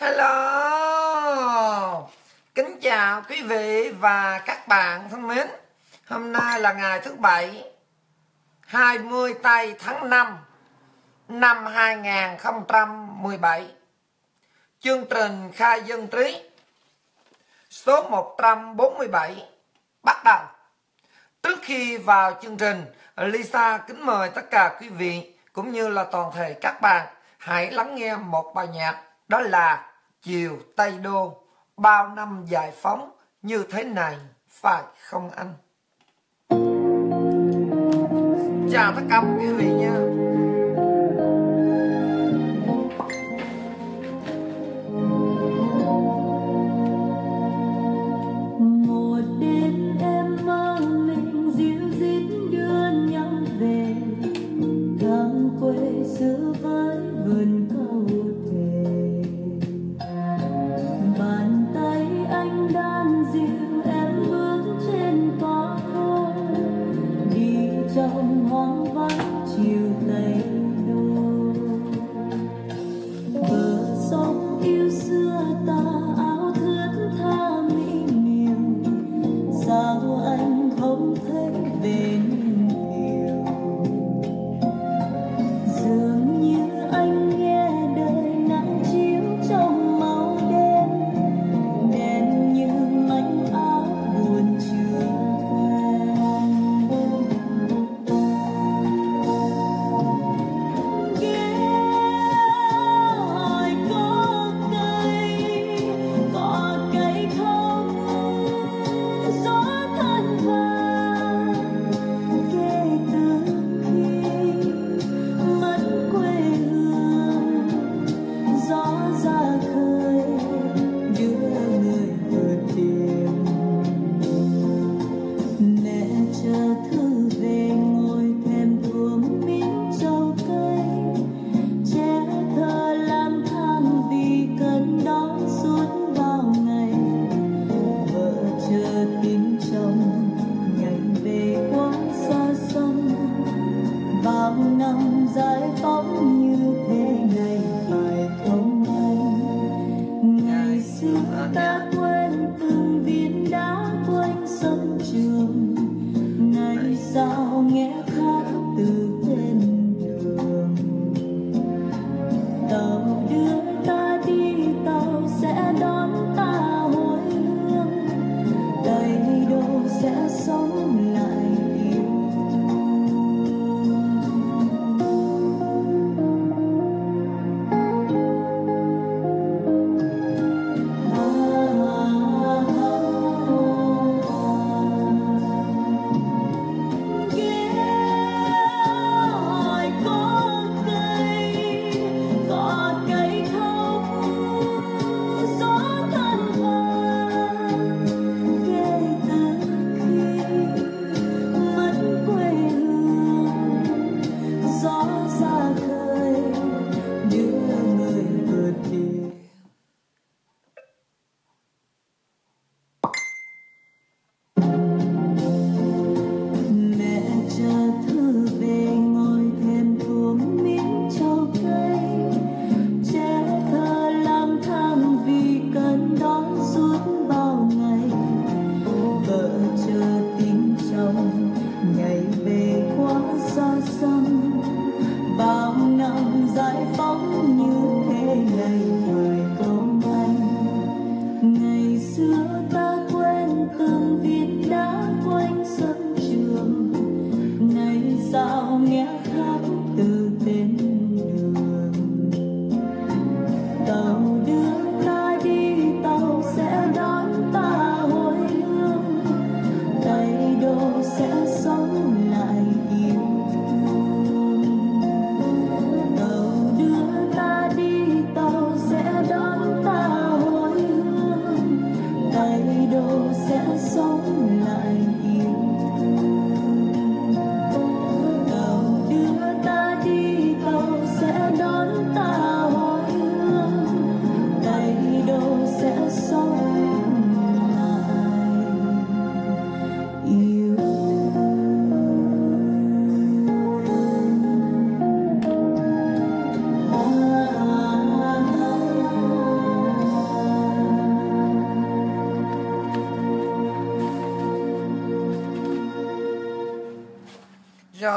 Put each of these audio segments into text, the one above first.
Hello. Kính chào quý vị và các bạn thân mến. Hôm nay là ngày thứ Bảy 20 tây tháng 5 Năm 2017 Chương trình khai dân trí, Số 147 Bắt đầu. Trước khi vào chương trình, Lisa kính mời tất cả quý vị Cũng như là toàn thể các bạn Hãy lắng nghe một bài nhạc, Đó là chiều Tây Đô, bao năm giải phóng như thế này, phải không anh? Chào tất cả quý vị nha.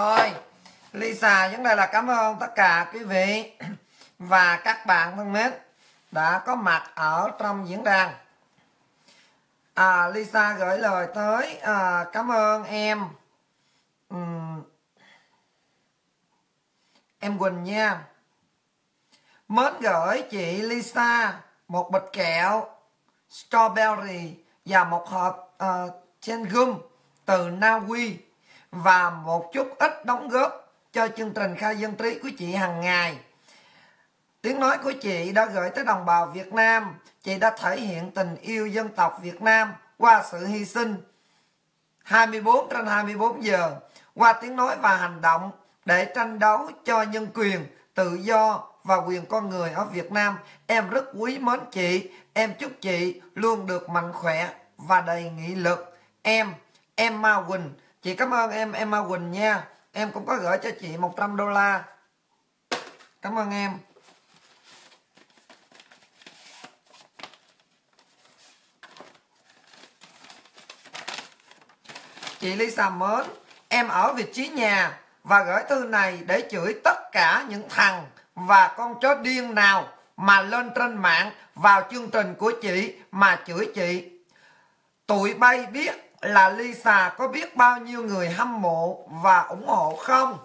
Rồi Lisa vấn đề là cảm ơn tất cả quý vị và các bạn thân mến đã có mặt ở trong diễn đàn. À, Lisa gửi lời tới à, cảm ơn em. Uhm, em Quỳnh nha. Mến gửi chị Lisa một bịch kẹo strawberry và một hộp ờ, uh, chen gum từ Na Uy và một chút ít đóng góp cho chương trình khai dân trí của chị hàng ngày. Tiếng nói của chị đã gửi tới đồng bào Việt Nam. Chị đã thể hiện tình yêu dân tộc Việt Nam qua sự hy sinh 24 trên 24 giờ, qua tiếng nói và hành động để tranh đấu cho nhân quyền, tự do và quyền con người ở Việt Nam. Em rất quý mến chị. Em chúc chị luôn được mạnh khỏe và đầy nghị lực. Em, em Ma Quỳnh. Chị cảm ơn em Emma Quỳnh nha. Em cũng có gửi cho chị 100 đô la. Cảm ơn em. Chị Lisa mến, em ở vị trí nhà và gửi thư này để chửi tất cả những thằng và con chó điên nào mà lên trên mạng vào chương trình của chị mà chửi chị. Tụi bay biết là Lisa có biết bao nhiêu người hâm mộ và ủng hộ không?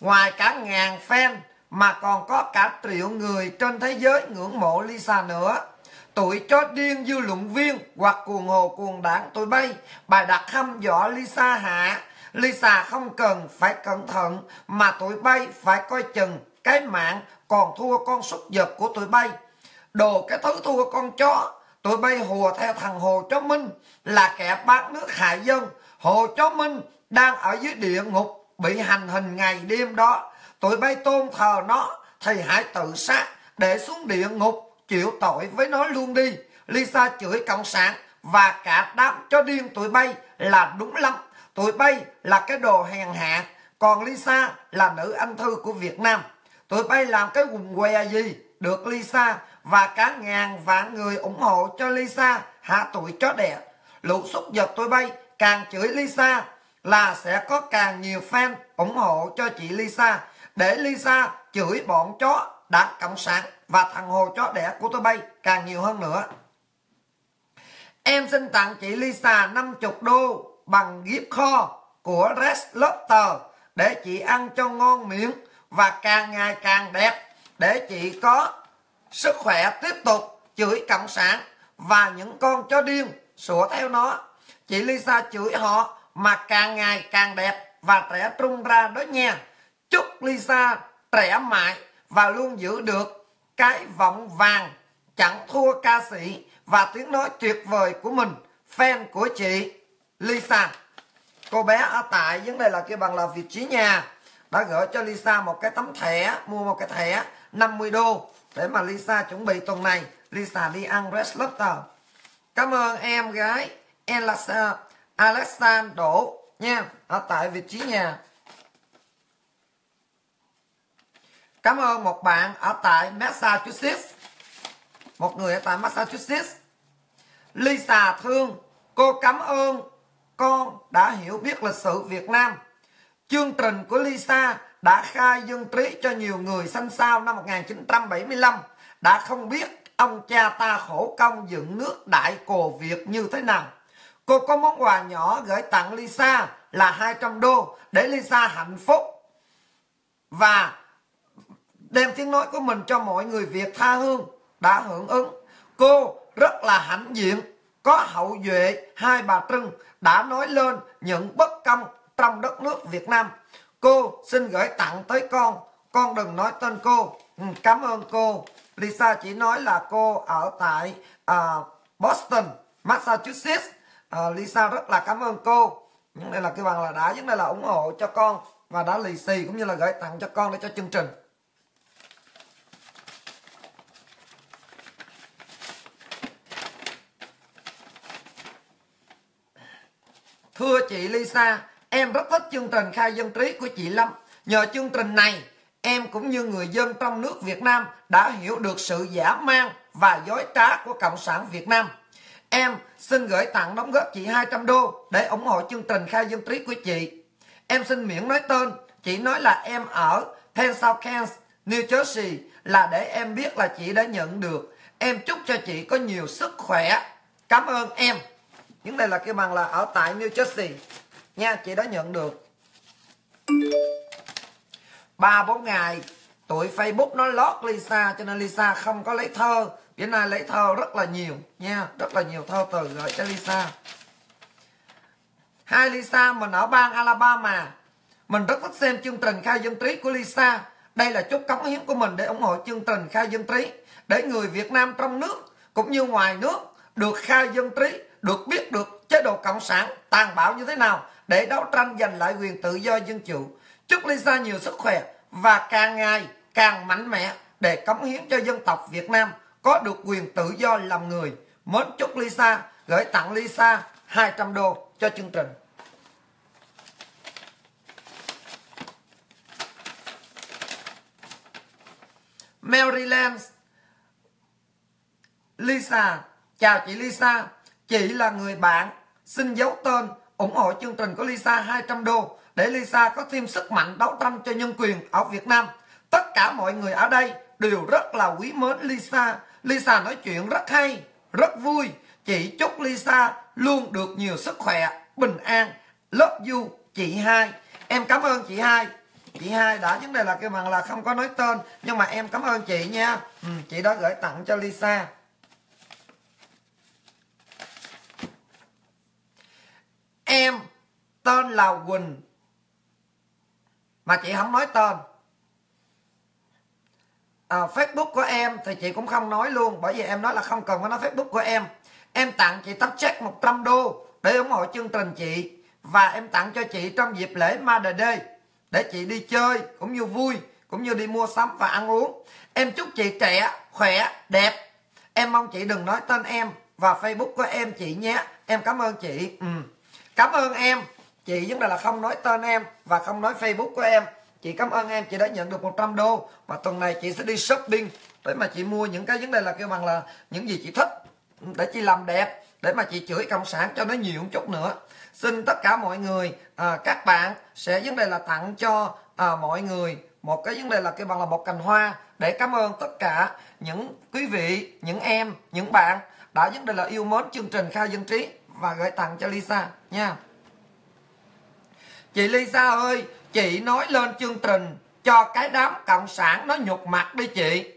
Ngoài cả ngàn fan mà còn có cả triệu người trên thế giới ngưỡng mộ Lisa nữa. Tụi chó điên dư luận viên hoặc cuồng hồ cuồng đảng tụi bay bài đặt hâm dọa Lisa hạ. Lisa không cần phải cẩn thận mà tụi bay phải coi chừng cái mạng còn thua con súc vật của tụi bay. Đồ cái thứ thua con chó tụi bay hùa theo thằng Hồ Chó Minh, là kẻ bán nước hại dân. Hồ Chó Minh đang ở dưới địa ngục, bị hành hình ngày đêm đó. Tụi bay tôn thờ nó thì hãy tự sát, để xuống địa ngục, chịu tội với nó luôn đi. Lisa chửi cộng sản và cả đám cho điên tụi bay là đúng lắm. Tụi bay là cái đồ hèn hạ. Còn Lisa là nữ anh thư của Việt Nam. Tụi bay làm cái quần què gì được Lisa và cả ngàn vạn người ủng hộ cho Lisa, hạ tuổi chó đẻ. Lũ xúc vật tôi bay, càng chửi Lisa là sẽ có càng nhiều fan ủng hộ cho chị Lisa để Lisa chửi bọn chó đảng cộng sản và thằng hồ chó đẻ của tôi bay càng nhiều hơn nữa. Em xin tặng chị Lisa 50 đô bằng gift kho của Red Lobster để chị ăn cho ngon miệng và càng ngày càng đẹp để chị có sức khỏe tiếp tục chửi cộng sản và những con chó điên sủa theo nó. Chị Lisa chửi họ mà càng ngày càng đẹp và trẻ trung ra đó nha. Chúc Lisa trẻ mãi và luôn giữ được cái vọng vàng chẳng thua ca sĩ và tiếng nói tuyệt vời của mình. Fan của chị Lisa. Cô bé ở tại, vấn đề là kêu bằng là vị trí nhà, đã gửi cho Lisa một cái tấm thẻ, mua một cái thẻ 50 đô để mà Lisa chuẩn bị tuần này, Lisa đi ăn Red Lobster. Cảm ơn em gái Alexa Alexander Đỗ nha, ở tại vị trí nhà. Cảm ơn một bạn ở tại Massachusetts. Một người ở tại Massachusetts. Lisa thương, cô cảm ơn. Con đã hiểu biết lịch sử Việt Nam. Chương trình của Lisa đã khai dương trí cho nhiều người sanh sao năm 1975 đã không biết ông cha ta khổ công dựng nước đại cồ Việt như thế nào. Cô có món quà nhỏ gửi tặng Lisa là 200 đô để Lisa hạnh phúc và đem tiếng nói của mình cho mọi người Việt tha hương đã hưởng ứng. Cô rất là hãnh diện, có hậu duệ hai bà Trưng đã nói lên những bất công trong đất nước Việt Nam cô xin gửi tặng tới con. Con đừng nói tên cô. Ừ, cảm ơn cô. Lisa chỉ nói là cô ở tại uh, Boston Massachusetts. Uh, Lisa rất là cảm ơn cô. Nhưng đây là cái bằng là đã vấn đây là ủng hộ cho con và đã lì xì cũng như là gửi tặng cho con để cho chương trình. Thưa chị Lisa Em rất thích chương trình khai dân trí của chị Lâm. Nhờ chương trình này, em cũng như người dân trong nước Việt Nam đã hiểu được sự giả mang và dối trá của Cộng sản Việt Nam. Em xin gửi tặng đóng góp chị 200 đô để ủng hộ chương trình khai dân trí của chị. Em xin miễn nói tên chị nói là em ở Pennsauken New Jersey là để em biết là chị đã nhận được em chúc cho chị có nhiều sức khỏe cảm ơn em những đây là cái bằng là ở tại New Jersey nha, chị đã nhận được. Ba, bốn ngày tuổi Facebook nó lót Lisa, cho nên Lisa không có lấy thơ. Bữa nay lấy thơ rất là nhiều, nha, rất là nhiều thơ từ gửi cho Lisa. Hai, Lisa, mình ở bang Alabama. Mình rất thích xem chương trình khai dân trí của Lisa. Đây là chút cống hiến của mình để ủng hộ chương trình khai dân trí, để người Việt Nam trong nước, cũng như ngoài nước, được khai dân trí, được biết được chế độ cộng sản tàn bạo như thế nào để đấu tranh giành lại quyền tự do dân chủ, chúc Lisa nhiều sức khỏe và càng ngày càng mạnh mẽ để cống hiến cho dân tộc Việt Nam có được quyền tự do làm người. Mến chúc Lisa, gửi tặng Lisa 200 đô cho chương trình. Maryland, Lisa, Chào chị Lisa Chị là người bạn, Xin giấu tên ủng hộ chương trình của Lisa 200 đô để Lisa có thêm sức mạnh đấu tranh cho nhân quyền ở Việt Nam. Tất cả mọi người ở đây đều rất là quý mến Lisa. Lisa nói chuyện rất hay, rất vui. Chị chúc Lisa luôn được nhiều sức khỏe, bình an. Love you, chị hai. Em cảm ơn chị hai. Chị hai đã vấn đề là kêu bằng là không có nói tên nhưng mà em cảm ơn chị nha. Ừ, chị đã gửi tặng cho Lisa. Em tên là Quỳnh. Mà chị không nói tên. À, Facebook của em thì chị cũng không nói luôn bởi vì em nói là không cần phải nói Facebook của em. Em tặng chị tấm check 100 đô để ủng hộ chương trình chị. Và em tặng cho chị trong dịp lễ Mother Day để chị đi chơi cũng như vui cũng như đi mua sắm và ăn uống. Em chúc chị trẻ khỏe đẹp. Em mong chị đừng nói tên em và Facebook của em chị nhé. Em cảm ơn chị. Ừ cảm ơn em. Chị vấn đề là không nói tên em và không nói facebook của em. Chị cảm ơn em chị đã nhận được 100 đô. Và tuần này chị sẽ đi shopping. Để mà chị mua những cái vấn đề là kêu bằng là những gì chị thích để chị làm đẹp để mà chị chửi cộng sản cho nó nhiều một chút nữa. Xin tất cả mọi người à, các bạn sẽ vấn đề là tặng cho à, mọi người một cái vấn đề là kêu bằng là một cành hoa. Để cảm ơn tất cả những quý vị những em những bạn đã vấn đề là yêu mến chương trình khai dân trí và gửi tặng cho Lisa nha. Chị Lisa ơi, chị nói lên chương trình, cho cái đám cộng sản nó nhục mặt đi chị.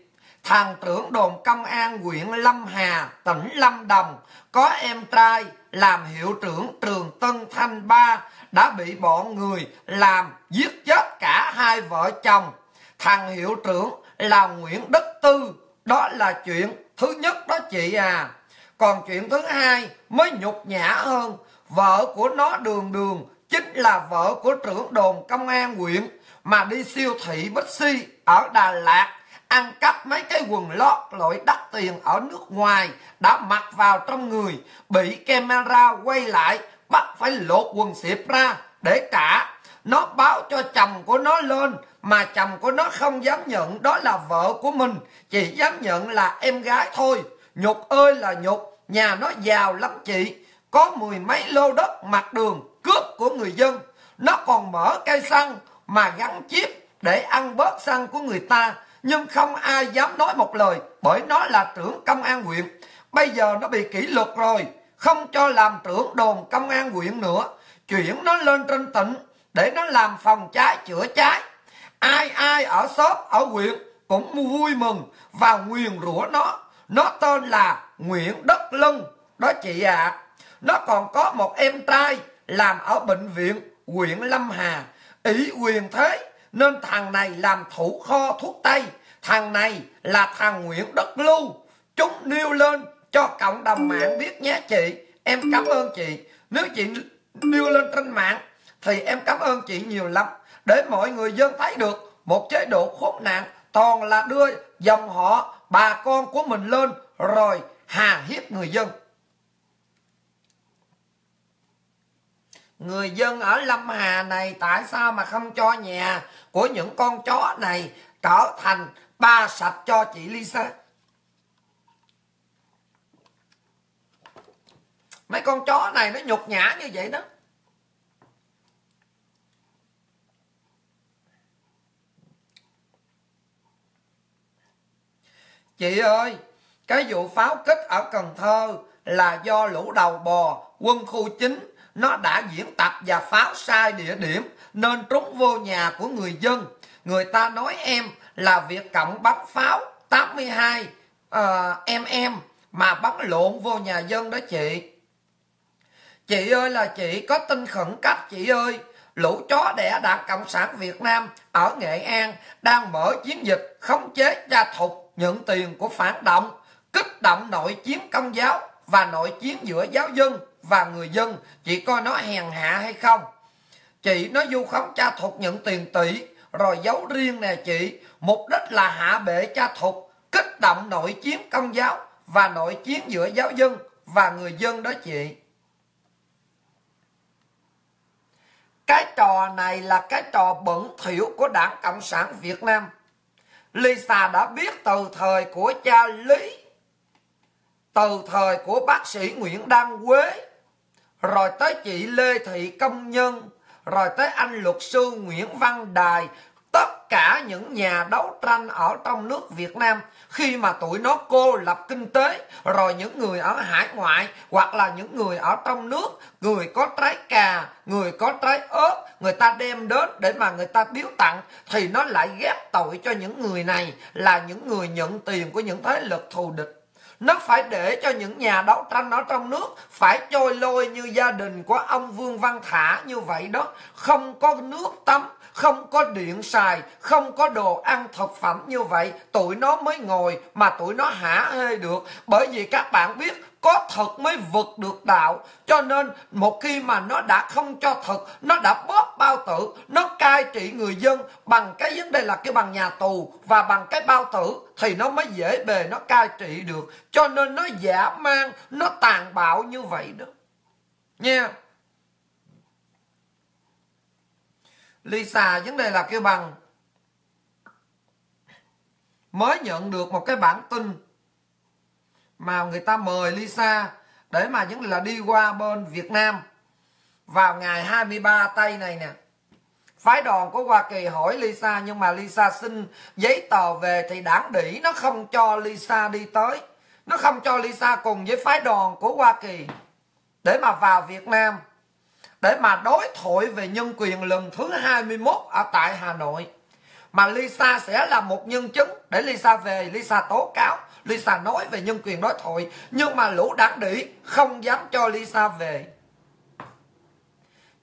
Thằng trưởng đồn công an huyện Lâm Hà, tỉnh Lâm Đồng, có em trai làm hiệu trưởng trường Tân Thanh Ba, đã bị bọn người làm giết chết cả hai vợ chồng. Thằng hiệu trưởng là Nguyễn Đức Tư, đó là chuyện thứ nhất đó chị à. Còn chuyện thứ hai mới nhục nhã hơn vợ của nó đường đường, chính là vợ của trưởng đồn công an huyện, mà đi siêu thị Bixi ở Đà Lạt, ăn cắp mấy cái quần lót loại đắt tiền ở nước ngoài đã mặc vào trong người, bị camera quay lại, bắt phải lột quần xịp ra để trả nó báo cho chồng của nó lên, mà chồng của nó không dám nhận đó là vợ của mình, chỉ dám nhận là em gái thôi. Nhục ơi là nhục, nhà nó giàu lắm chị có mười mấy lô đất mặt đường cướp của người dân. Nó còn mở cây xăng mà gắn chip để ăn bớt xăng của người ta. Nhưng không ai dám nói một lời, bởi nó là trưởng công an huyện. Bây giờ nó bị kỷ luật rồi, không cho làm trưởng đồn công an huyện nữa. Chuyển nó lên trên tỉnh để nó làm phòng cháy, chữa cháy. Ai ai ở xóm, ở huyện cũng vui mừng và nguyền rủa nó. Nó tên là nguyễn đất lân, đó chị ạ. à nó còn có một em trai làm ở bệnh viện huyện Lâm Hà, ỷ quyền thế, nên thằng này làm thủ kho thuốc tây, thằng này là thằng Nguyễn Đất Lưu. Chúng nêu lên cho cộng đồng mạng biết nhé chị, em cảm ơn chị. Nếu chị nêu lên trên mạng thì em cảm ơn chị nhiều lắm. Để mọi người dân thấy được, một chế độ khốn nạn toàn là đưa dòng họ, bà con của mình lên, rồi hà hiếp người dân. Người dân ở Lâm Hà này tại sao mà không cho nhà của những con chó này trở thành ba sạch cho chị Lisa? Mấy con chó này nó nhục nhã như vậy đó. Chị ơi, cái vụ pháo kích ở Cần Thơ là do lũ đầu bò quân khu chính nó đã diễn tập và pháo sai địa điểm nên trúng vô nhà của người dân. Người ta nói em là việc cộng bắn pháo 82 uh, mm mà bắn lộn vô nhà dân đó chị. Chị ơi là chị có tin khẩn cấp chị ơi. Lũ chó đẻ đảng cộng sản việt nam ở nghệ an đang mở chiến dịch khống chế gia thục nhận tiền của phản động kích động nội chiến công giáo và nội chiến giữa giáo dân và người dân chị coi nó hèn hạ hay không. Chị nó vu khống cha thục nhận tiền tỷ, rồi giấu riêng nè chị. Mục đích là hạ bệ cha thục kích động nội chiến công giáo và nội chiến giữa giáo dân và người dân đó chị. Cái trò này là cái trò bẩn thỉu của đảng cộng sản việt nam. Lisa đã biết từ thời của cha lý, từ thời của bác sĩ nguyễn đăng quế rồi tới chị lê thị công nhân, rồi tới anh luật sư nguyễn văn đài, tất cả những nhà đấu tranh ở trong nước Việt Nam. Khi mà tụi nó cô lập kinh tế, rồi những người ở hải ngoại, hoặc là những người ở trong nước, người có trái cà, người có trái ớt, người ta đem đến để mà người ta biếu tặng, thì nó lại ghép tội cho những người này là những người nhận tiền của những thế lực thù địch nó phải để cho những nhà đấu tranh ở trong nước phải trôi lôi như gia đình của ông Vương Văn Thả như vậy đó. Không có nước tắm, không có điện xài, không có đồ ăn thực phẩm như vậy. Tụi nó mới ngồi mà tụi nó hả hê được. Bởi vì các bạn biết có thật mới vực được đạo. Cho nên một khi mà nó đã không cho thật, nó đã bóp bao tử, nó cai trị người dân bằng cái vấn đề là cái bằng nhà tù và bằng cái bao tử, thì nó mới dễ bề nó cai trị được. Cho nên nó giả mang, nó tàn bạo như vậy đó. Nha. Lisa, vấn đề là kêu bằng, mới nhận được một cái bản tin mà người ta mời Lisa. Để mà những là đi qua bên Việt Nam. Vào ngày 23 tây này nè. Phái đoàn của Hoa Kỳ hỏi Lisa nhưng mà Lisa xin giấy tờ về thì đảng đỉ nó không cho Lisa đi tới. Nó không cho Lisa cùng với phái đoàn của Hoa Kỳ. Để mà vào Việt Nam. Để mà đối thoại về nhân quyền lần thứ 21 ở tại Hà Nội. Mà Lisa sẽ là một nhân chứng để Lisa về, Lisa tố cáo, Lisa nói về nhân quyền đối thoại. Nhưng mà lũ đảng đỉ không dám cho Lisa về.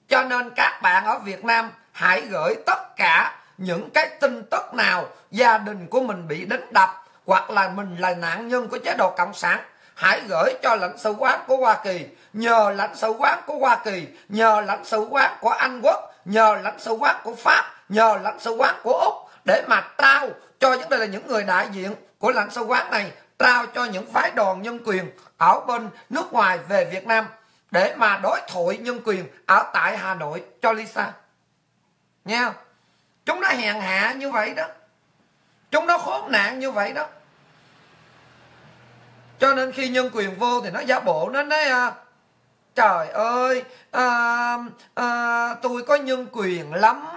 Cho nên các bạn ở Việt Nam hãy gửi tất cả những cái tin tức nào gia đình của mình bị đánh đập, hoặc là mình là nạn nhân của chế độ cộng sản, hãy gửi cho lãnh sự quán của Hoa Kỳ nhờ lãnh sự quán của Hoa Kỳ, nhờ lãnh sự quán của Anh Quốc, nhờ lãnh sự quán của Pháp, nhờ lãnh sự quán của Úc để mà trao cho những đây là những người đại diện của lãnh sự quán này trao cho những phái đoàn nhân quyền ở bên nước ngoài về Việt Nam để mà đối thoại nhân quyền ở tại Hà Nội cho Lisa? Nha chúng nó hèn hạ như vậy đó. Chúng nó khốn nạn như vậy đó. Cho nên khi nhân quyền vô thì nó giả bộ nó nói à, trời ơi à, à, tôi có nhân quyền lắm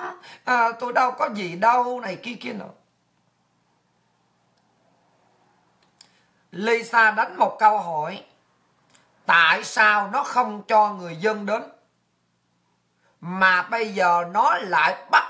à, tôi đâu có gì đâu này kia kia nữa Lisa đánh một câu hỏi, tại sao nó không cho người dân đến? Mà bây giờ nó lại bắt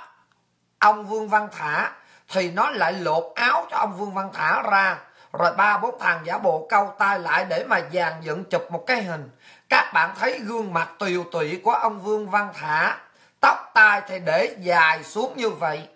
ông Vương Văn Thả, thì nó lại lột áo cho ông Vương Văn Thả ra. Rồi ba bốn thằng giả bộ câu tay lại để mà dàn dựng chụp một cái hình. Các bạn thấy gương mặt tiều tụy của ông vương văn thả, tóc tai thì để dài xuống như vậy.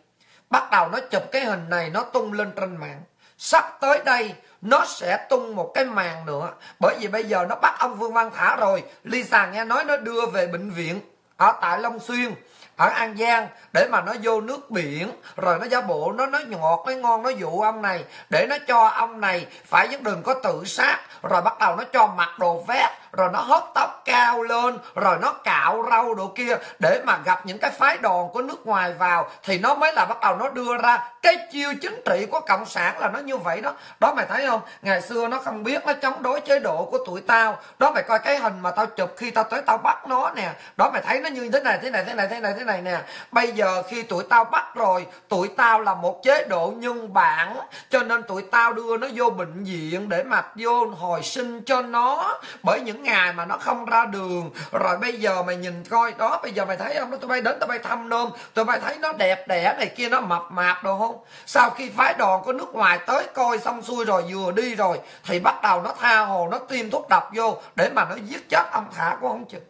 Bắt đầu nó chụp cái hình này nó tung lên trên mạng. Sắp tới đây nó sẽ tung một cái màn nữa. Bởi vì bây giờ nó bắt ông vương văn thả rồi. Lisa nghe nói nó đưa về bệnh viện ở tại long xuyên ở An Giang để mà nó vô nước biển, rồi nó giả bộ, nó nói ngọt nó ngon nó dụ ông này, để nó cho ông này phải chứ đừng có tự sát. Rồi bắt đầu nó cho mặc đồ vét, rồi nó hớt tóc cao lên, rồi nó cạo râu đồ kia. Để mà gặp những cái phái đoàn của nước ngoài vào, thì nó mới là bắt đầu nó đưa ra cái chiêu chính trị của cộng sản là nó như vậy đó. Đó mày thấy không? Ngày xưa nó không biết, nó chống đối chế độ của tụi tao. Đó mày coi cái hình mà tao chụp khi tao tới tao bắt nó nè. Đó mày thấy nó như thế này thế này thế này thế này thế này này nè, bây giờ khi tụi tao bắt rồi tụi tao là một chế độ nhân bản, cho nên tụi tao đưa nó vô bệnh viện để mà vô hồi sinh cho nó, bởi những ngày mà nó không ra đường. Rồi bây giờ mày nhìn coi đó, bây giờ mày thấy không? Tụi bay đến tụi bay thăm nôm, tụi bay thấy nó đẹp đẽ này kia, nó mập mạp đồ không? Sau khi phái đoàn có nước ngoài tới coi xong xuôi rồi, vừa đi rồi, thì bắt đầu nó tha hồ, nó tiêm thuốc độc vô để mà nó giết chết ông thả của ông chừng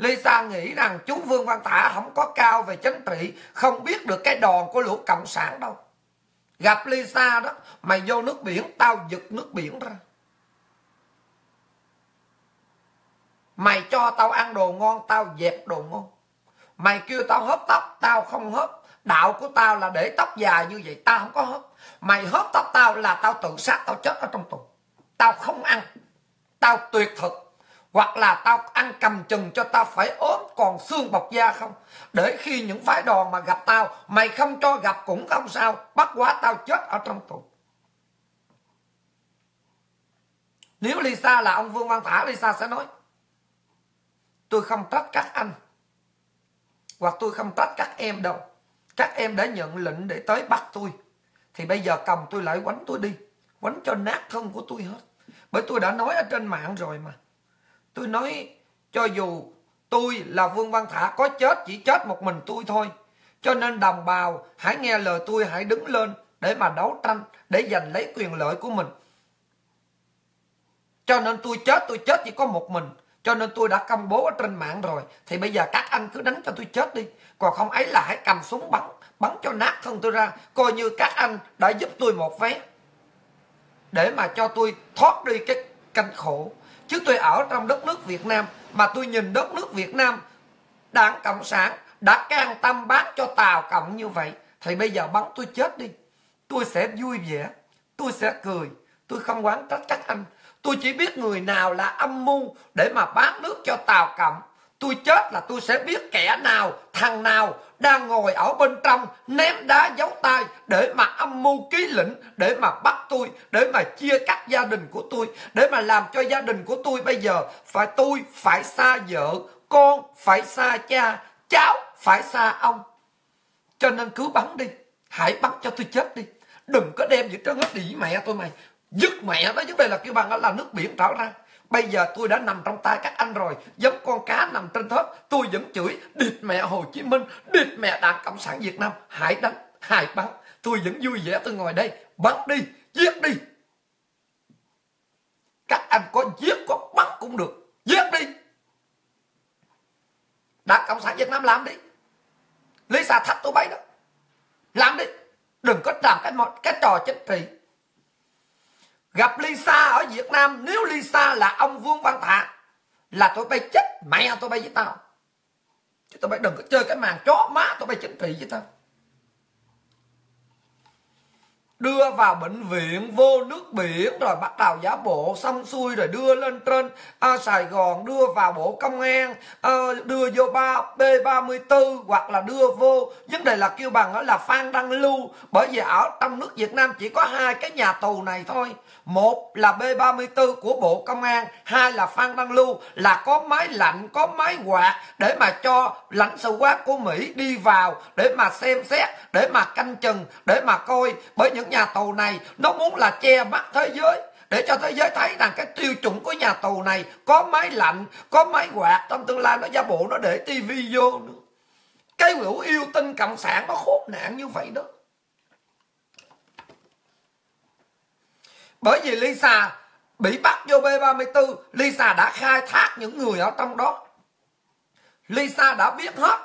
Lisa nghĩ rằng chú Vương Văn Thả không có cao về chính trị, không biết được cái đòn của lũ cộng sản đâu. Gặp Lisa đó, mày vô nước biển, tao giật nước biển ra. Mày cho tao ăn đồ ngon, tao dẹp đồ ngon. Mày kêu tao hớp tóc, tao không hớp. Đạo của tao là để tóc dài như vậy, tao không có hớp. Mày hớp tóc tao là tao tự sát, tao chết ở trong tù. Tao không ăn. Tao tuyệt thực hoặc là tao ăn cầm chừng cho tao phải ốm còn xương bọc da không? Để khi những phái đoàn mà gặp tao, mày không cho gặp cũng không sao. Bắt quá tao chết ở trong tù. Nếu Lisa là ông Vương Văn Thả, Lisa sẽ nói, tôi không trách các anh, hoặc tôi không trách các em đâu. Các em đã nhận lệnh để tới bắt tôi. Thì bây giờ cầm tôi lại quánh tôi đi, quánh cho nát thân của tôi hết. Bởi tôi đã nói ở trên mạng rồi mà. Tôi nói, cho dù tôi là Vương Văn Thả có chết, chỉ chết một mình tôi thôi. Cho nên đồng bào, hãy nghe lời tôi, hãy đứng lên để mà đấu tranh, để giành lấy quyền lợi của mình. Cho nên tôi chết tôi chết chỉ có một mình. Cho nên tôi đã công bố ở trên mạng rồi. Thì bây giờ các anh cứ đánh cho tôi chết đi. Còn không ấy là hãy cầm súng bắn. Bắn cho nát thân tôi ra. Coi như các anh đã giúp tôi một vé. Để mà cho tôi thoát đi cái canh khổ chứ tôi ở trong đất nước Việt Nam, mà tôi nhìn đất nước Việt Nam đảng cộng sản đã can tâm bán cho tàu cộng như vậy, thì bây giờ bắn tôi chết đi. Tôi sẽ vui vẻ, tôi sẽ cười, tôi không quán trách các anh. Tôi chỉ biết người nào là âm mưu để mà bán nước cho tàu cộng. Tôi chết là tôi sẽ biết kẻ nào, thằng nào đang ngồi ở bên trong, ném đá giấu tay để mà âm mưu ký lĩnh, để mà bắt tôi, để mà chia cắt gia đình của tôi, để mà làm cho gia đình của tôi bây giờ phải tôi phải xa vợ, con phải xa cha, cháu phải xa ông. Cho nên cứ bắn đi, hãy bắn cho tôi chết đi. Đừng có đem gì trơn hết đi mẹ tôi mày. Dứt mẹ đó, vấn đề là kêu bằng là nước biển trảo ra. Bây giờ tôi đã nằm trong tay các anh rồi. Giống con cá nằm trên thớt Tôi vẫn chửi Địt mẹ Hồ Chí Minh Địt mẹ Đảng Cộng sản Việt Nam Hãy đánh Hãy bắn. Tôi vẫn vui vẻ tôi ngồi đây Bắn đi Giết đi. Các anh có giết có bắn cũng được Giết đi. Đảng Cộng sản Việt Nam làm đi. Lý xà thách tôi bay đó Làm đi. Đừng có làm cái, cái trò chính trị. Gặp Lisa ở Việt Nam, Nếu Lisa là ông Vương Văn Thạ Là tụi bay chết mẹ tụi bay với tao. Chứ tụi bay đừng có chơi cái màn chó má tụi bay chính trị với tao đưa vào bệnh viện vô nước biển rồi bắt đầu giả bộ xong xuôi rồi đưa lên trên à, Sài Gòn đưa vào bộ công an à, đưa vô ba b 34 hoặc là đưa vô vấn đề là kêu bằng đó là Phan Đăng Lưu. Bởi vì ở trong nước Việt Nam chỉ có hai cái nhà tù này thôi. Một là B34 của Bộ Công an hai là Phan Đăng Lưu. Là có máy lạnh có máy quạt để mà cho lãnh sự quán của Mỹ đi vào để mà xem xét để mà canh chừng để mà coi. Bởi những nhà tù này, nó muốn là che mắt thế giới, để cho thế giới thấy rằng cái tiêu chuẩn của nhà tù này có máy lạnh, có máy quạt, trong tương lai nó giả bộ nó để tivi vô nữa. Cái lũ yêu tinh cộng sản nó khốn nạn như vậy đó. Bởi vì Lisa bị bắt vô B34 Lisa đã khai thác những người ở trong đó. Lisa đã biết hết.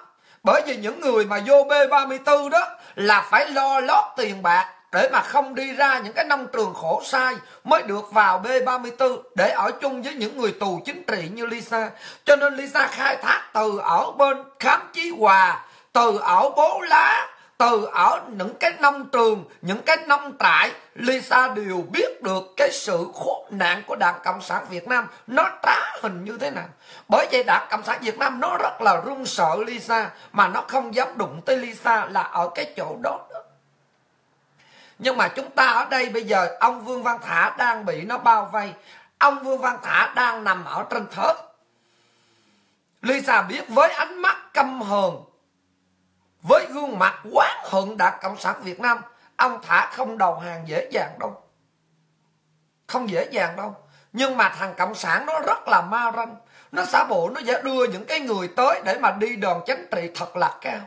Bởi vì những người mà vô B34 đó là phải lo lót tiền bạc để mà không đi ra những cái nông trường khổ sai mới được vào B34 để ở chung với những người tù chính trị như Lisa. Cho nên Lisa khai thác từ ở bên khám chí hòa, từ ở bố lá, từ ở những cái nông trường, những cái nông trại, Lisa đều biết được cái sự khốn nạn của Đảng Cộng sản Việt Nam nó trá hình như thế nào. Bởi vậy Đảng Cộng sản Việt Nam nó rất là run sợ Lisa mà nó không dám đụng tới Lisa là ở cái chỗ đó. Nhưng mà chúng ta ở đây bây giờ, ông Vương Văn Thả đang bị nó bao vây. Ông Vương Văn Thả đang nằm ở trên thớt. Lisa biết với ánh mắt căm hờn, với gương mặt quán hận đảng cộng sản việt nam, ông thả không đầu hàng dễ dàng đâu không dễ dàng đâu nhưng mà thằng cộng sản nó rất là ma ranh nó xã bộ, nó sẽ đưa những cái người tới để mà đi đòn chánh trị thật là cao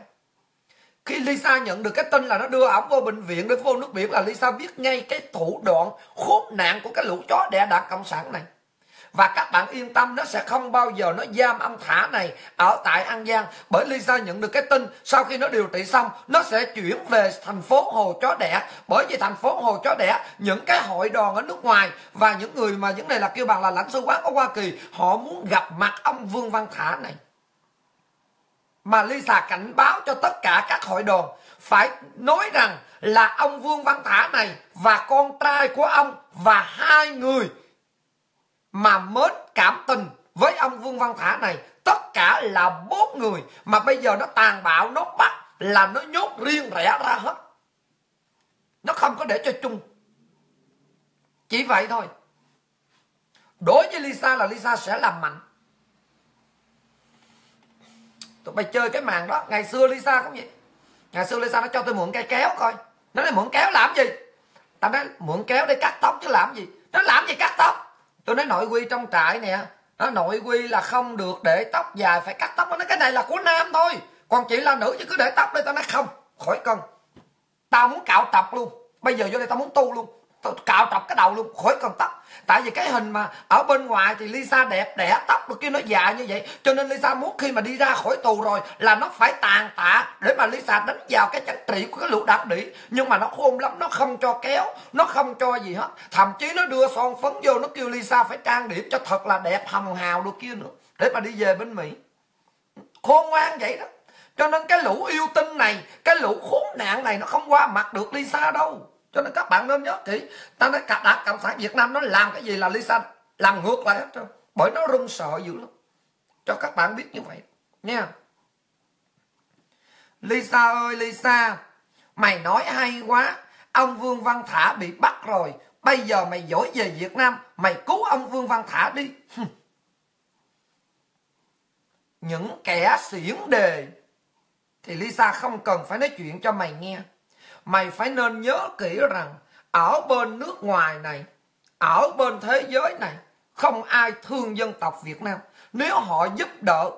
khi Lisa nhận được cái tin là nó đưa ổng vô bệnh viện để vô nước biển là Lisa biết ngay cái thủ đoạn khốn nạn của cái lũ chó đẻ đảng cộng sản này. Và các bạn yên tâm, nó sẽ không bao giờ nó giam ông thả này ở tại an giang. Bởi lisa nhận được cái tin, sau khi nó điều trị xong, nó sẽ chuyển về thành phố hồ chó đẻ. Bởi vì thành phố hồ chó đẻ, những cái hội đoàn ở nước ngoài và những người mà, những này là kêu bằng là lãnh sứ quán ở hoa kỳ, họ muốn gặp mặt ông vương văn thả này mà Lisa cảnh báo cho tất cả các hội đoàn phải nói rằng là ông Vương Văn Thả này và con trai của ông và hai người mà mến cảm tình với ông Vương Văn Thả này, tất cả là bốn người mà bây giờ nó tàn bạo, nó bắt là nó nhốt riêng rẽ ra hết. Nó không có để cho chung. Chỉ vậy thôi. Đối với Lisa là Lisa sẽ làm mạnh tụi bay chơi cái màn đó. Ngày xưa Lisa cũng vậy. Ngày xưa Lisa nó cho tôi mượn cây kéo coi. Nó nói mượn kéo làm gì? Tao nói mượn kéo để cắt tóc chứ làm gì? Nó làm gì cắt tóc? Tôi nói nội quy trong trại nè. Nó nội quy là không được để tóc dài, phải cắt tóc. Nó nói cái này là của nam thôi. Còn chị là nữ chứ cứ để tóc đây, tao nói không. Khỏi cân tao muốn cạo tập luôn. Bây giờ vô đây tao muốn tu luôn tôi cạo trọc cái đầu luôn, khỏi cần tóc. Tại vì cái hình mà ở bên ngoài thì Lisa đẹp đẽ, tóc được kia nó dài như vậy. Cho nên Lisa muốn khi mà đi ra khỏi tù rồi là nó phải tàn tạ để mà Lisa đánh vào cái chất trị của cái lũ đặc đĩ nhưng mà nó khôn lắm, nó không cho kéo, nó không cho gì hết. Thậm chí nó đưa son phấn vô, nó kêu Lisa phải trang điểm cho thật là đẹp, hồng hào được kia nữa, để mà đi về bên Mỹ. Khôn ngoan vậy đó. Cho nên cái lũ yêu tinh này, cái lũ khốn nạn này nó không qua mặt được Lisa đâu cho nên các bạn nên nhớ kỹ, ta nói cả đảng cộng sản việt nam nó làm cái gì là lisa làm ngược lại hết trơn. Bởi nó run sợ dữ lắm. Cho các bạn biết như vậy, nha. Lisa ơi, lisa, mày nói hay quá. Ông vương văn thả bị bắt rồi. Bây giờ mày giỏi về việt nam, mày cứu ông vương văn thả đi. Những kẻ xiển đề. Thì lisa không cần phải nói chuyện cho mày nghe mày phải nên nhớ kỹ rằng, ở bên nước ngoài này, ở bên thế giới này, không ai thương dân tộc việt nam. Nếu họ giúp đỡ,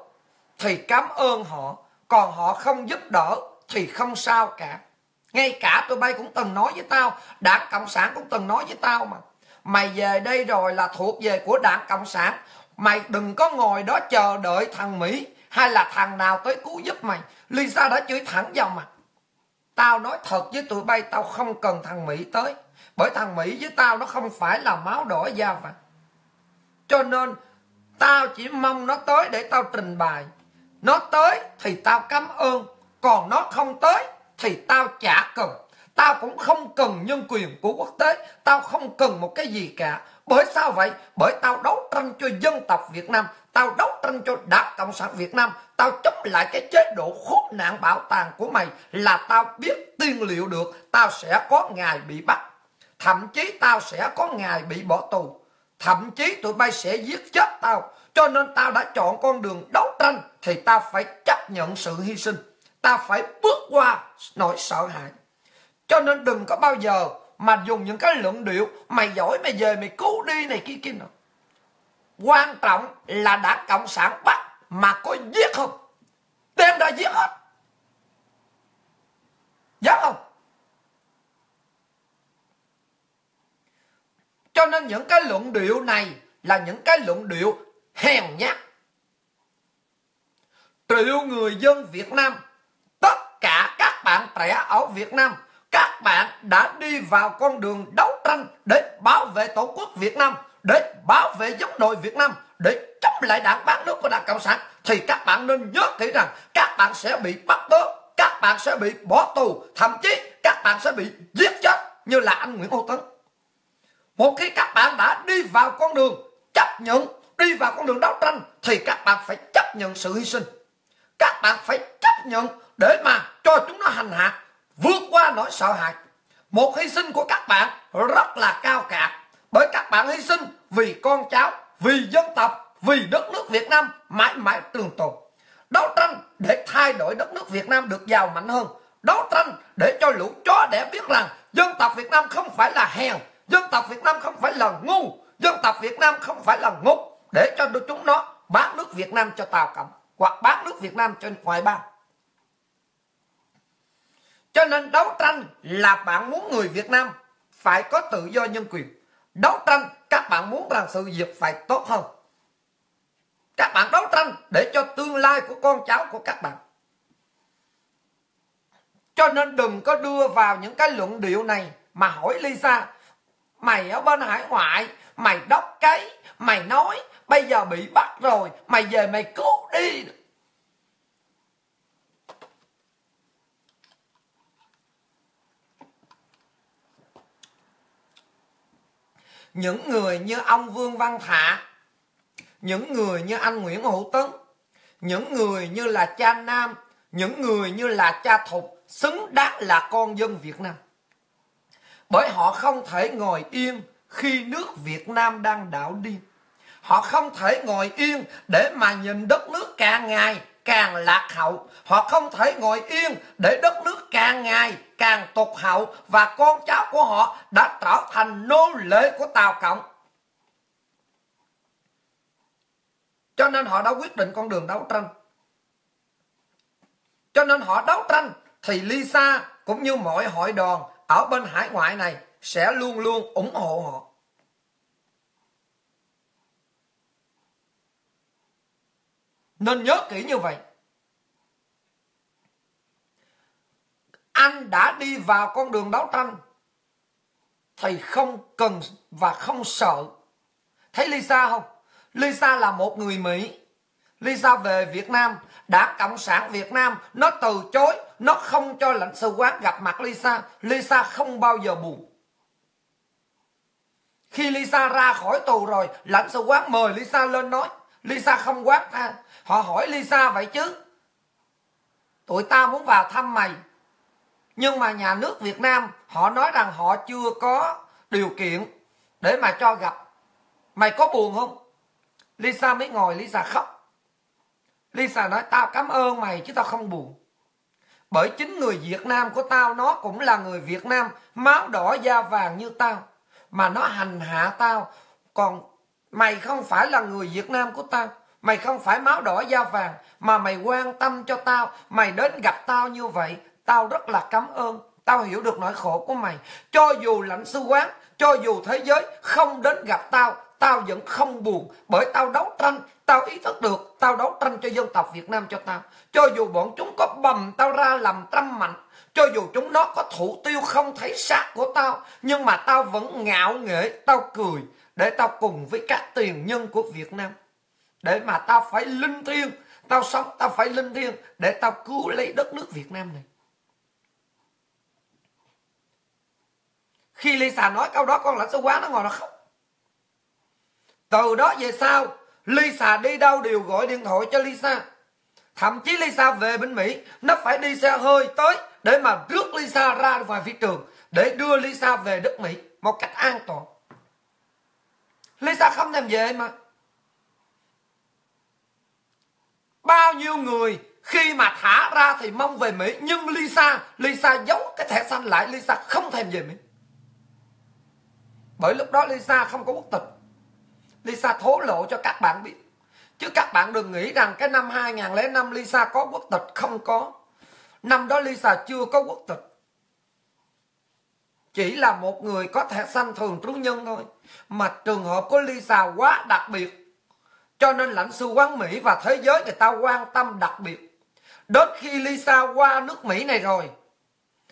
thì cảm ơn họ. Còn họ không giúp đỡ, thì không sao cả. Ngay cả tụi bay cũng từng nói với tao, đảng cộng sản cũng từng nói với tao mà. Mày về đây rồi là thuộc về của đảng cộng sản. Mày đừng có ngồi đó chờ đợi thằng mỹ hay là thằng nào tới cứu giúp mày. Lisa đã chửi thẳng vào mặt. Tao nói thật với tụi bay, tao không cần thằng Mỹ tới. Bởi thằng Mỹ với tao nó không phải là máu đỏ da vàng. Cho nên, tao chỉ mong nó tới để tao trình bày. Nó tới thì tao cảm ơn. Còn nó không tới thì tao chả cần. Tao cũng không cần nhân quyền của quốc tế. Tao không cần một cái gì cả. Bởi sao vậy? Bởi tao đấu tranh cho dân tộc Việt Nam. Tao đấu tranh cho Đảng Cộng sản Việt Nam. Tao chống lại cái chế độ khốn nạn bạo tàn của mày là tao biết tiên liệu được, tao sẽ có ngày bị bắt. Thậm chí tao sẽ có ngày bị bỏ tù. Thậm chí tụi bay sẽ giết chết tao. Cho nên tao đã chọn con đường đấu tranh thì tao phải chấp nhận sự hy sinh. Tao phải bước qua nỗi sợ hãi. Cho nên đừng có bao giờ mà dùng những cái luận điệu, mày giỏi, mày về mày cứu đi này kia kia nào quan trọng là đã cộng sản bắt mà có giết không? Đem ra giết hết. Dám không? Cho nên những cái luận điệu này là những cái luận điệu hèn nhát. Triệu người dân Việt Nam, tất cả các bạn trẻ ở Việt Nam các bạn đã đi vào con đường đấu tranh để bảo vệ tổ quốc Việt Nam, để bảo vệ giống nội Việt Nam, để chống lại đảng bán nước của Đảng Cộng sản thì các bạn nên nhớ kỹ rằng các bạn sẽ bị bắt bớ, các bạn sẽ bị bỏ tù, thậm chí các bạn sẽ bị giết chết như là anh Nguyễn Hữu Tấn. Một khi các bạn đã đi vào con đường chấp nhận, đi vào con đường đấu tranh thì các bạn phải chấp nhận sự hy sinh. Các bạn phải chấp nhận để mà cho chúng nó hành hạ vượt qua nỗi sợ hãi một hy sinh của các bạn rất là cao cả bởi các bạn hy sinh vì con cháu vì dân tộc vì đất nước Việt Nam mãi mãi trường tồn. Đấu tranh để thay đổi đất nước Việt Nam được giàu mạnh hơn. Đấu tranh để cho lũ chó để biết rằng dân tộc Việt Nam không phải là hèn, dân tộc Việt Nam không phải là ngu, dân tộc Việt Nam không phải là ngốc để cho chúng nó bán nước Việt Nam cho Tàu Cộng hoặc bán nước Việt Nam cho ngoại bang. Cho nên đấu tranh là bạn muốn người Việt Nam phải có tự do nhân quyền. Đấu tranh các bạn muốn rằng sự việc phải tốt hơn. Các bạn đấu tranh để cho tương lai của con cháu của các bạn. Cho nên đừng có đưa vào những cái luận điệu này mà hỏi Lisa. Mày ở bên hải ngoại, mày đốc cái, mày nói bây giờ bị bắt rồi, mày về mày cứu đi. Những người như ông Vương Văn Thạ, những người như anh Nguyễn Hữu Tấn, những người như là cha Nam, những người như là cha Thục xứng đáng là con dân Việt Nam. Bởi họ không thể ngồi yên khi nước Việt Nam đang đảo điên. Họ không thể ngồi yên để mà nhìn đất nước càng ngày càng lạc hậu. Họ không thể ngồi yên để đất nước càng ngày càng tụt hậu và con cháu của họ đã trở thành nô lệ của Tàu Cộng. Cho nên họ đã quyết định con đường đấu tranh. Cho nên họ đấu tranh thì Lisa cũng như mọi hội đoàn ở bên hải ngoại này sẽ luôn luôn ủng hộ họ. Nên nhớ kỹ như vậy. Anh đã đi vào con đường đấu tranh thì không cần và không sợ. Thấy Lisa không? Lisa là một người Mỹ. Lisa về Việt Nam, đảng Cộng sản Việt Nam nó từ chối, nó không cho lãnh sự quán gặp mặt Lisa. Lisa không bao giờ buồn. Khi Lisa ra khỏi tù rồi, lãnh sự quán mời Lisa lên nói. Lisa không quát tha. Họ hỏi Lisa vậy chứ. Tụi ta muốn vào thăm mày. Nhưng mà nhà nước Việt Nam, họ nói rằng họ chưa có điều kiện để mà cho gặp. Mày có buồn không? Lisa mới ngồi, Lisa khóc. Lisa nói, tao cảm ơn mày chứ tao không buồn. Bởi chính người Việt Nam của tao, nó cũng là người Việt Nam, máu đỏ da vàng như tao. Mà nó hành hạ tao. Còn mày không phải là người Việt Nam của tao. Mày không phải máu đỏ da vàng mà mày quan tâm cho tao, mày đến gặp tao như vậy, tao rất là cảm ơn. Tao hiểu được nỗi khổ của mày. Cho dù lãnh sư quán, cho dù thế giới không đến gặp tao, tao vẫn không buồn bởi tao đấu tranh, tao ý thức được tao đấu tranh cho dân tộc Việt Nam cho tao. Cho dù bọn chúng có bầm tao ra làm trăm mạnh, cho dù chúng nó có thủ tiêu không thấy xác của tao, nhưng mà tao vẫn ngạo nghễ, tao cười để tao cùng với các tiền nhân của Việt Nam. Để mà tao phải linh thiêng, tao sống, tao phải linh thiêng để tao cứu lấy đất nước Việt Nam này. Khi Lisa nói câu đó, con lãnh sứ quán nó ngồi nó khóc. Từ đó về sau, Lisa đi đâu đều gọi điện thoại cho Lisa. Thậm chí Lisa về bên Mỹ, nó phải đi xe hơi tới để mà rước Lisa ra ngoài phi trường, để đưa Lisa về đất Mỹ một cách an toàn. Lisa không thèm về mà Bao nhiêu người khi mà thả ra thì mong về Mỹ, nhưng Lisa Lisa giấu cái thẻ xanh lại Lisa không thèm về Mỹ. Bởi lúc đó Lisa không có quốc tịch. Lisa thố lộ cho các bạn biết. Chứ các bạn đừng nghĩ rằng cái năm 2005 Lisa có quốc tịch không có. Năm đó Lisa chưa có quốc tịch chỉ là một người có thể sanh thường trú nhân thôi mà trường hợp của Lisa quá đặc biệt cho nên lãnh sự quán Mỹ và thế giới người ta quan tâm đặc biệt. Đến khi Lisa qua nước Mỹ này rồi,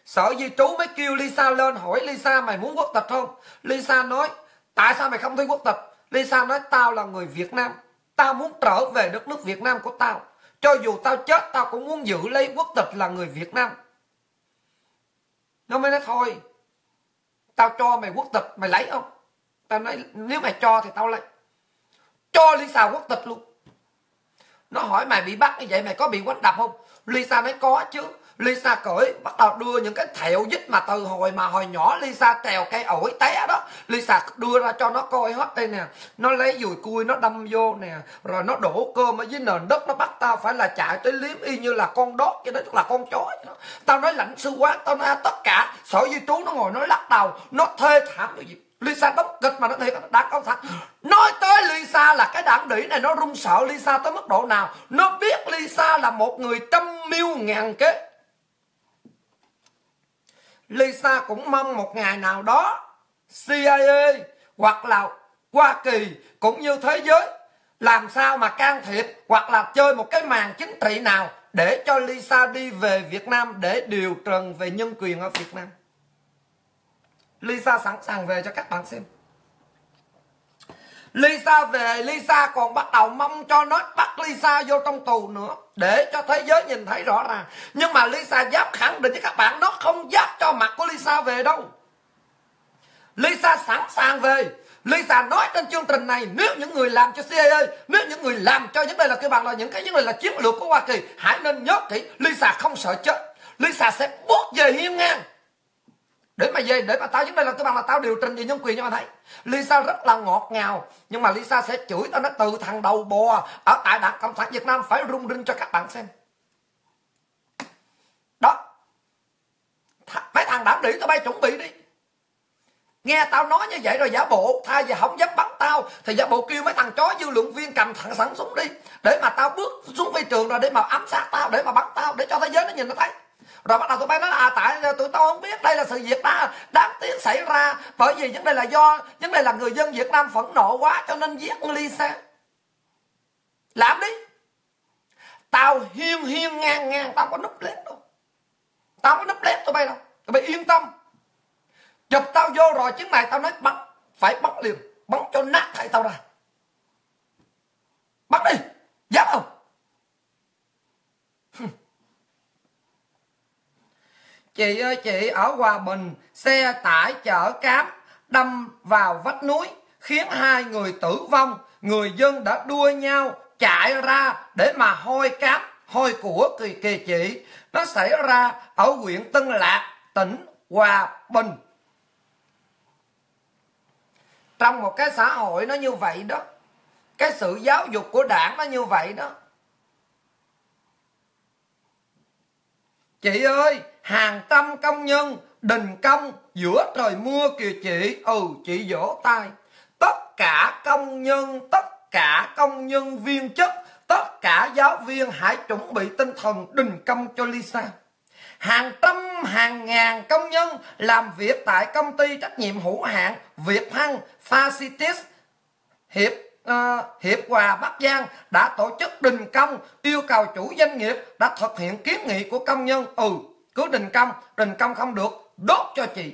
sở di trú mới kêu Lisa lên hỏi Lisa mày muốn quốc tịch không? Lisa nói, tại sao mày không thấy quốc tịch? Lisa nói, tao là người Việt Nam. Tao muốn trở về đất nước Việt Nam của tao. Cho dù tao chết, tao cũng muốn giữ lấy quốc tịch là người Việt Nam. Nó mới nói, thôi, tao cho mày quốc tịch, mày lấy không? Tao nói, nếu mày cho thì tao lấy. Cho Lisa quốc tịch luôn. Nó hỏi mày bị bắt như vậy mày có bị quánh đập không? Lisa nói có chứ. Lisa cởi bắt đầu đưa những cái thẹo dít mà từ hồi mà hồi nhỏ Lisa trèo cây ổi té đó. Lisa đưa ra cho nó coi hết đây nè. Nó lấy dùi cui, nó đâm vô nè. Rồi nó đổ cơm ở dưới nền đất, nó bắt tao phải là chạy tới liếm y như là con đốt cho đó, tức là con chó đó. tao nói lãnh sư quán, tao nói à, tất cả sở di trú nó ngồi nó lắc đầu, nó thê thảm cái gì? Lisa đóng kịch mà nó thiệt đáng có thật. Nói tới Lisa là cái đảng đỉ này, nó run sợ Lisa tới mức độ nào? Nó biết Lisa là một người trăm mưu ngàn kế. Lisa cũng mong một ngày nào đó CIA hoặc là Hoa Kỳ cũng như thế giới làm sao mà can thiệp hoặc là chơi một cái màn chính trị nào để cho Lisa đi về Việt Nam để điều trần về nhân quyền ở Việt Nam. Lisa sẵn sàng về cho các bạn xem. Lisa về, Lisa còn bắt đầu mong cho nó bắt Lisa vô trong tù nữa để cho thế giới nhìn thấy rõ ràng. Nhưng mà Lisa dám khẳng định với các bạn nó không dám cho mặt của Lisa về đâu. Lisa sẵn sàng về. Lisa nói trên chương trình này nếu những người làm cho CIA, nếu những người làm cho những đây là cái bạn là những cái những người là chiến lược của Hoa Kỳ, hãy nên nhớ kỹ Lisa không sợ chết. Lisa sẽ bước về hiên ngang để mà về để mà tao trước đây là các bằng là tao điều trình về nhân quyền cho bạn thấy. Lisa rất là ngọt ngào, nhưng mà Lisa sẽ chửi tao, nó từ thằng đầu bò ở tại đảng cộng sản Việt Nam phải rung rinh cho các bạn xem. Đó. Mấy thằng đảm đỉ tao bay chuẩn bị đi. Nghe tao nói như vậy rồi giả bộ thay vì không dám bắn tao, thì giả bộ kêu mấy thằng chó dư luận viên cầm thẳng sẵn súng đi, để mà tao bước xuống phi trường rồi để mà ám sát tao, để mà bắn tao, để cho thế giới nó nhìn nó thấy rồi bắt đầu tụi bay nói à tại ờ, tụi tao không biết đây là sự việc đã, đáng tiếc xảy ra. Bởi vì vấn đề là do, vấn đề là người dân Việt Nam phẫn nộ quá cho nên giết Lisa làm đi. Tao hiên hiên ngang ngang, tao có núp lép đâu. Tao có núp lép tụi bay đâu. Tụi bay yên tâm. Chụp tao vô rồi chứ này tao nói bắn phải bắn liền. Bắn cho nát thầy tao ra. Bắn đi. Dám không? Chị ơi chị ở Hòa Bình xe tải chở cám đâm vào vách núi khiến hai người tử vong. Người dân đã đua nhau chạy ra để mà hôi cám, hôi của kỳ kỳ chị. Nó xảy ra ở huyện Tân Lạc, tỉnh Hòa Bình. Trong một cái xã hội nó như vậy đó. Cái sự giáo dục của đảng nó như vậy đó. Chị ơi, hàng trăm công nhân đình công giữa trời mưa kìa chị. Ừ chị vỗ tay. Tất cả công nhân tất cả công nhân viên chức tất cả giáo viên hãy chuẩn bị tinh thần đình công cho Lisa. Hàng trăm hàng ngàn công nhân làm việc tại công ty trách nhiệm hữu hạn Việt Hăng Facitis hiệp uh, hiệp hòa Bắc Giang đã tổ chức đình công yêu cầu chủ doanh nghiệp đã thực hiện kiến nghị của công nhân ừ cứ đình công đình công không được đốt cho chị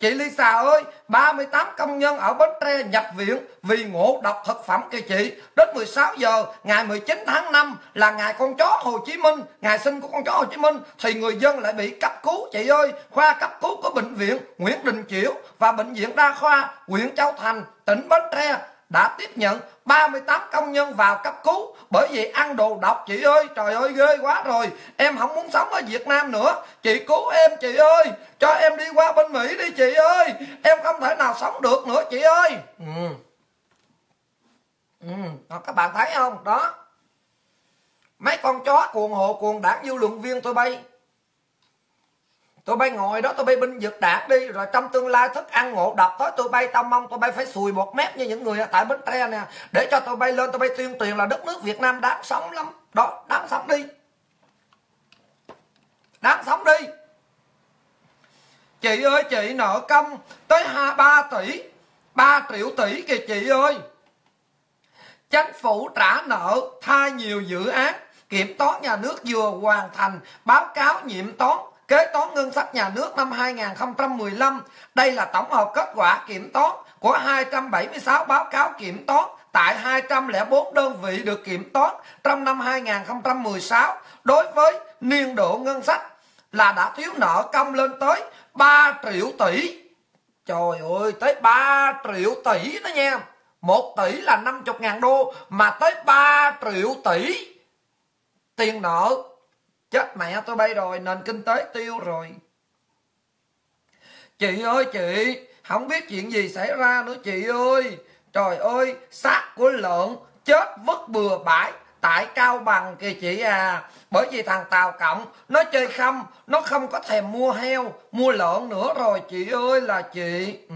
Chị Lisa ơi, 38 công nhân ở Bến Tre nhập viện vì ngộ độc thực phẩm kìa chị. Đến 16 giờ ngày 19 tháng 5 là ngày con chó Hồ Chí Minh, ngày sinh của con chó Hồ Chí Minh thì người dân lại bị cấp cứu chị ơi. Khoa cấp cứu của bệnh viện Nguyễn Đình Chiểu và bệnh viện đa khoa huyện Châu Thành, tỉnh Bến Tre đã tiếp nhận 38 công nhân vào cấp cứu. Bởi vì ăn đồ độc, chị ơi, trời ơi, ghê quá rồi. Em không muốn sống ở Việt Nam nữa. Chị cứu em, chị ơi. Cho em đi qua bên Mỹ đi, chị ơi. Em không thể nào sống được nữa, chị ơi. Ừ. Ừ. các bạn thấy không? Đó. Mấy con chó cuồng hộ cuồng đảng dư luận viên tôi bay tôi bay ngồi đó tôi bay binh vực đạt đi, rồi trong tương lai thức ăn ngộ độc tới tôi bay tao mong tôi bay phải sùi một mép như những người ở tại bến tre nè, để cho tôi bay lên tôi bay tuyên truyền là đất nước việt nam đáng sống lắm. Đó, đáng sống đi. Đáng sống đi. Chị ơi, chị nợ công tới hai ba tỷ, ba triệu tỷ kìa chị ơi. Chính phủ trả nợ thay nhiều dự án, kiểm toán nhà nước vừa hoàn thành, báo cáo nhiệm toán Kế toán ngân sách nhà nước năm 2015, đây là tổng hợp kết quả kiểm toán của 276 báo cáo kiểm toán tại 204 đơn vị được kiểm toán trong năm 2016 đối với niên độ ngân sách là đã thiếu nợ công lên tới 3 triệu tỷ. Trời ơi, tới 3 triệu tỷ đó nha. 1 tỷ là 50 ngàn đô mà tới 3 triệu tỷ tiền nợ chết mẹ tôi bay rồi, nền kinh tế tiêu rồi. Chị ơi, chị, không biết chuyện gì xảy ra nữa, chị ơi. Trời ơi, xác của lợn chết vứt bừa bãi, tại cao bằng kìa chị à. Bởi vì thằng tàu cộng, nó chơi khăm, nó không có thèm mua heo, mua lợn nữa rồi, chị ơi, là chị. Ừ.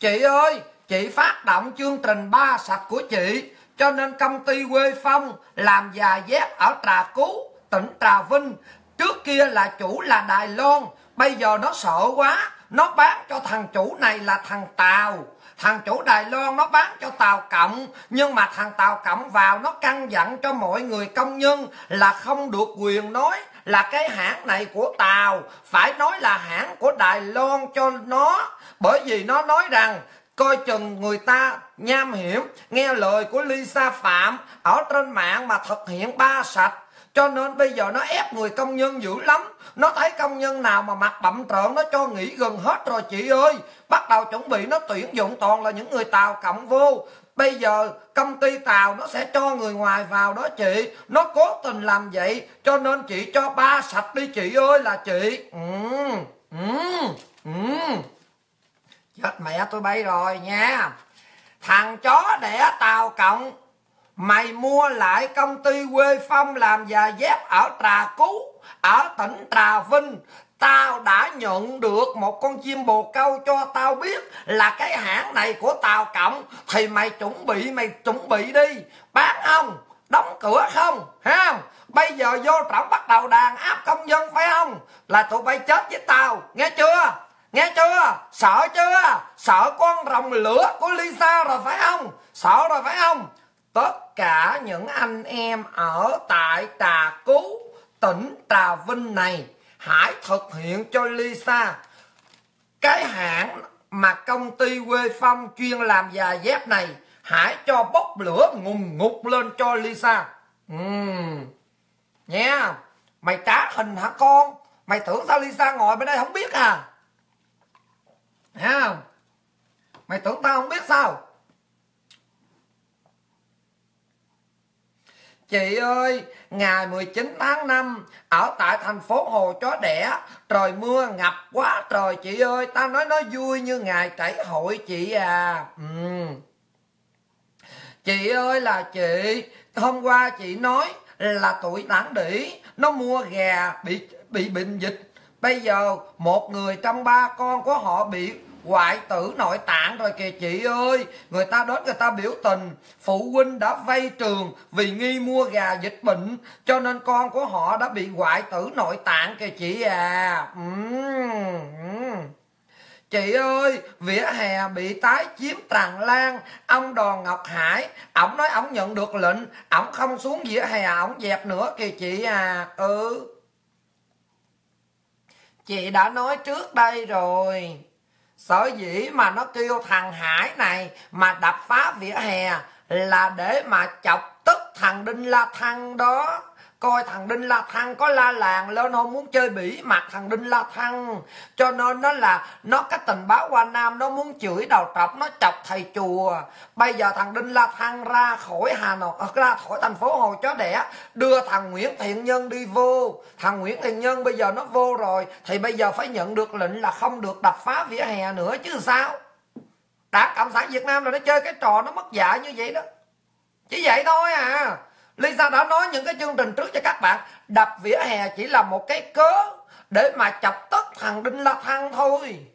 chị ơi, chị phát động chương trình ba sạch của chị cho nên công ty quê phong làm già dép ở trà cú, tỉnh trà vinh. Trước kia là chủ là đài loan, bây giờ nó sợ quá. Nó bán cho thằng chủ này là thằng tàu. Thằng chủ đài loan nó bán cho tàu cộng. Nhưng mà thằng tàu cộng vào nó căn dặn cho mọi người công nhân là không được quyền nói là cái hãng này của tàu. Phải nói là hãng của đài loan cho nó. Bởi vì nó nói rằng, coi chừng người ta nham hiểm, nghe lời của lisa phạm, ở trên mạng mà thực hiện ba sạch. Cho nên bây giờ nó ép người công nhân dữ lắm. Nó thấy công nhân nào mà mặt bậm trợn, nó cho nghỉ gần hết rồi, chị ơi. Bắt đầu chuẩn bị nó tuyển dụng toàn là những người tàu cộng vô. Bây giờ công ty tàu nó sẽ cho người ngoài vào đó, chị. Nó cố tình làm vậy, cho nên chị cho ba sạch đi, chị ơi, là chị. Ừ ừ ừ. Chết mẹ, tôi bay rồi nha thằng chó đẻ tàu cộng. Mày mua lại công ty quê phong làm già dép ở trà cú, ở tỉnh trà vinh. Tao đã nhận được một con chim bồ câu cho tao biết là cái hãng này của tàu cộng. Thì mày chuẩn bị, mày chuẩn bị đi. Bán không? Đóng cửa không? Ha bây giờ vô trọng bắt đầu đàn áp công dân phải không? Là tụi bay chết với tao. Nghe chưa? Nghe chưa? Sợ chưa? Sợ con rồng lửa của lisa rồi phải không? Sợ rồi phải không? Tất cả những anh em ở tại trà cú, tỉnh trà vinh này, hãy thực hiện cho lisa. Cái hãng mà công ty quê phong chuyên làm già dép này, hãy cho bốc lửa ngùng ngục lên cho lisa. Uhm. nha, mày trả hình hả con? Mày tưởng sao lisa ngồi bên đây không biết à? Thấy không? Mày tưởng tao không biết sao? Chị ơi, ngày 19 tháng 5 ở tại thành phố Hồ Chó Đẻ, trời mưa ngập quá trời chị ơi, tao nói nó vui như ngày trải hội chị à. Ừ. Chị ơi là chị, hôm qua chị nói là tuổi đảng đỉ nó mua gà bị bị bệnh dịch. Bây giờ một người trong ba con của họ bị hoại tử nội tạng rồi kìa chị ơi. Người ta đến người ta biểu tình. Phụ huynh đã vay trường vì nghi mua gà dịch bệnh. Cho nên con của họ đã bị hoại tử nội tạng kìa chị à. Uhm, Chị ơi, vỉa hè bị tái chiếm tràn lan, ông Đoàn Ngọc Hải, ổng nói ổng nhận được lệnh, ổng không xuống vỉa hè, ổng dẹp nữa kìa chị à. Ừ. Chị đã nói trước đây rồi sở dĩ mà nó kêu thằng hải này mà đập phá vỉa hè là để mà chọc tức thằng đinh la thăng đó coi thằng đinh la thăng có la làng lên không? Muốn chơi bỉ mặt thằng đinh la thăng. Cho nên nó là, nó cái tình báo qua nam, nó muốn chửi đầu trọc, nó chọc thầy chùa. Bây giờ thằng đinh la thăng ra khỏi hà nội ờ, ra khỏi thành phố hồ chó đẻ, đưa thằng nguyễn thiện nhân đi vô. Thằng nguyễn thiện nhân bây giờ nó vô rồi, thì bây giờ phải nhận được lệnh là không được đập phá vỉa hè nữa chứ sao? Đảng cộng sản việt nam là nó chơi cái trò nó mất dạy như vậy đó. Chỉ vậy thôi à. Lisa đã nói những cái chương trình trước cho các bạn. Đập vỉa hè chỉ là một cái cớ Để mà chọc tức thằng Đinh La Thăng thôi.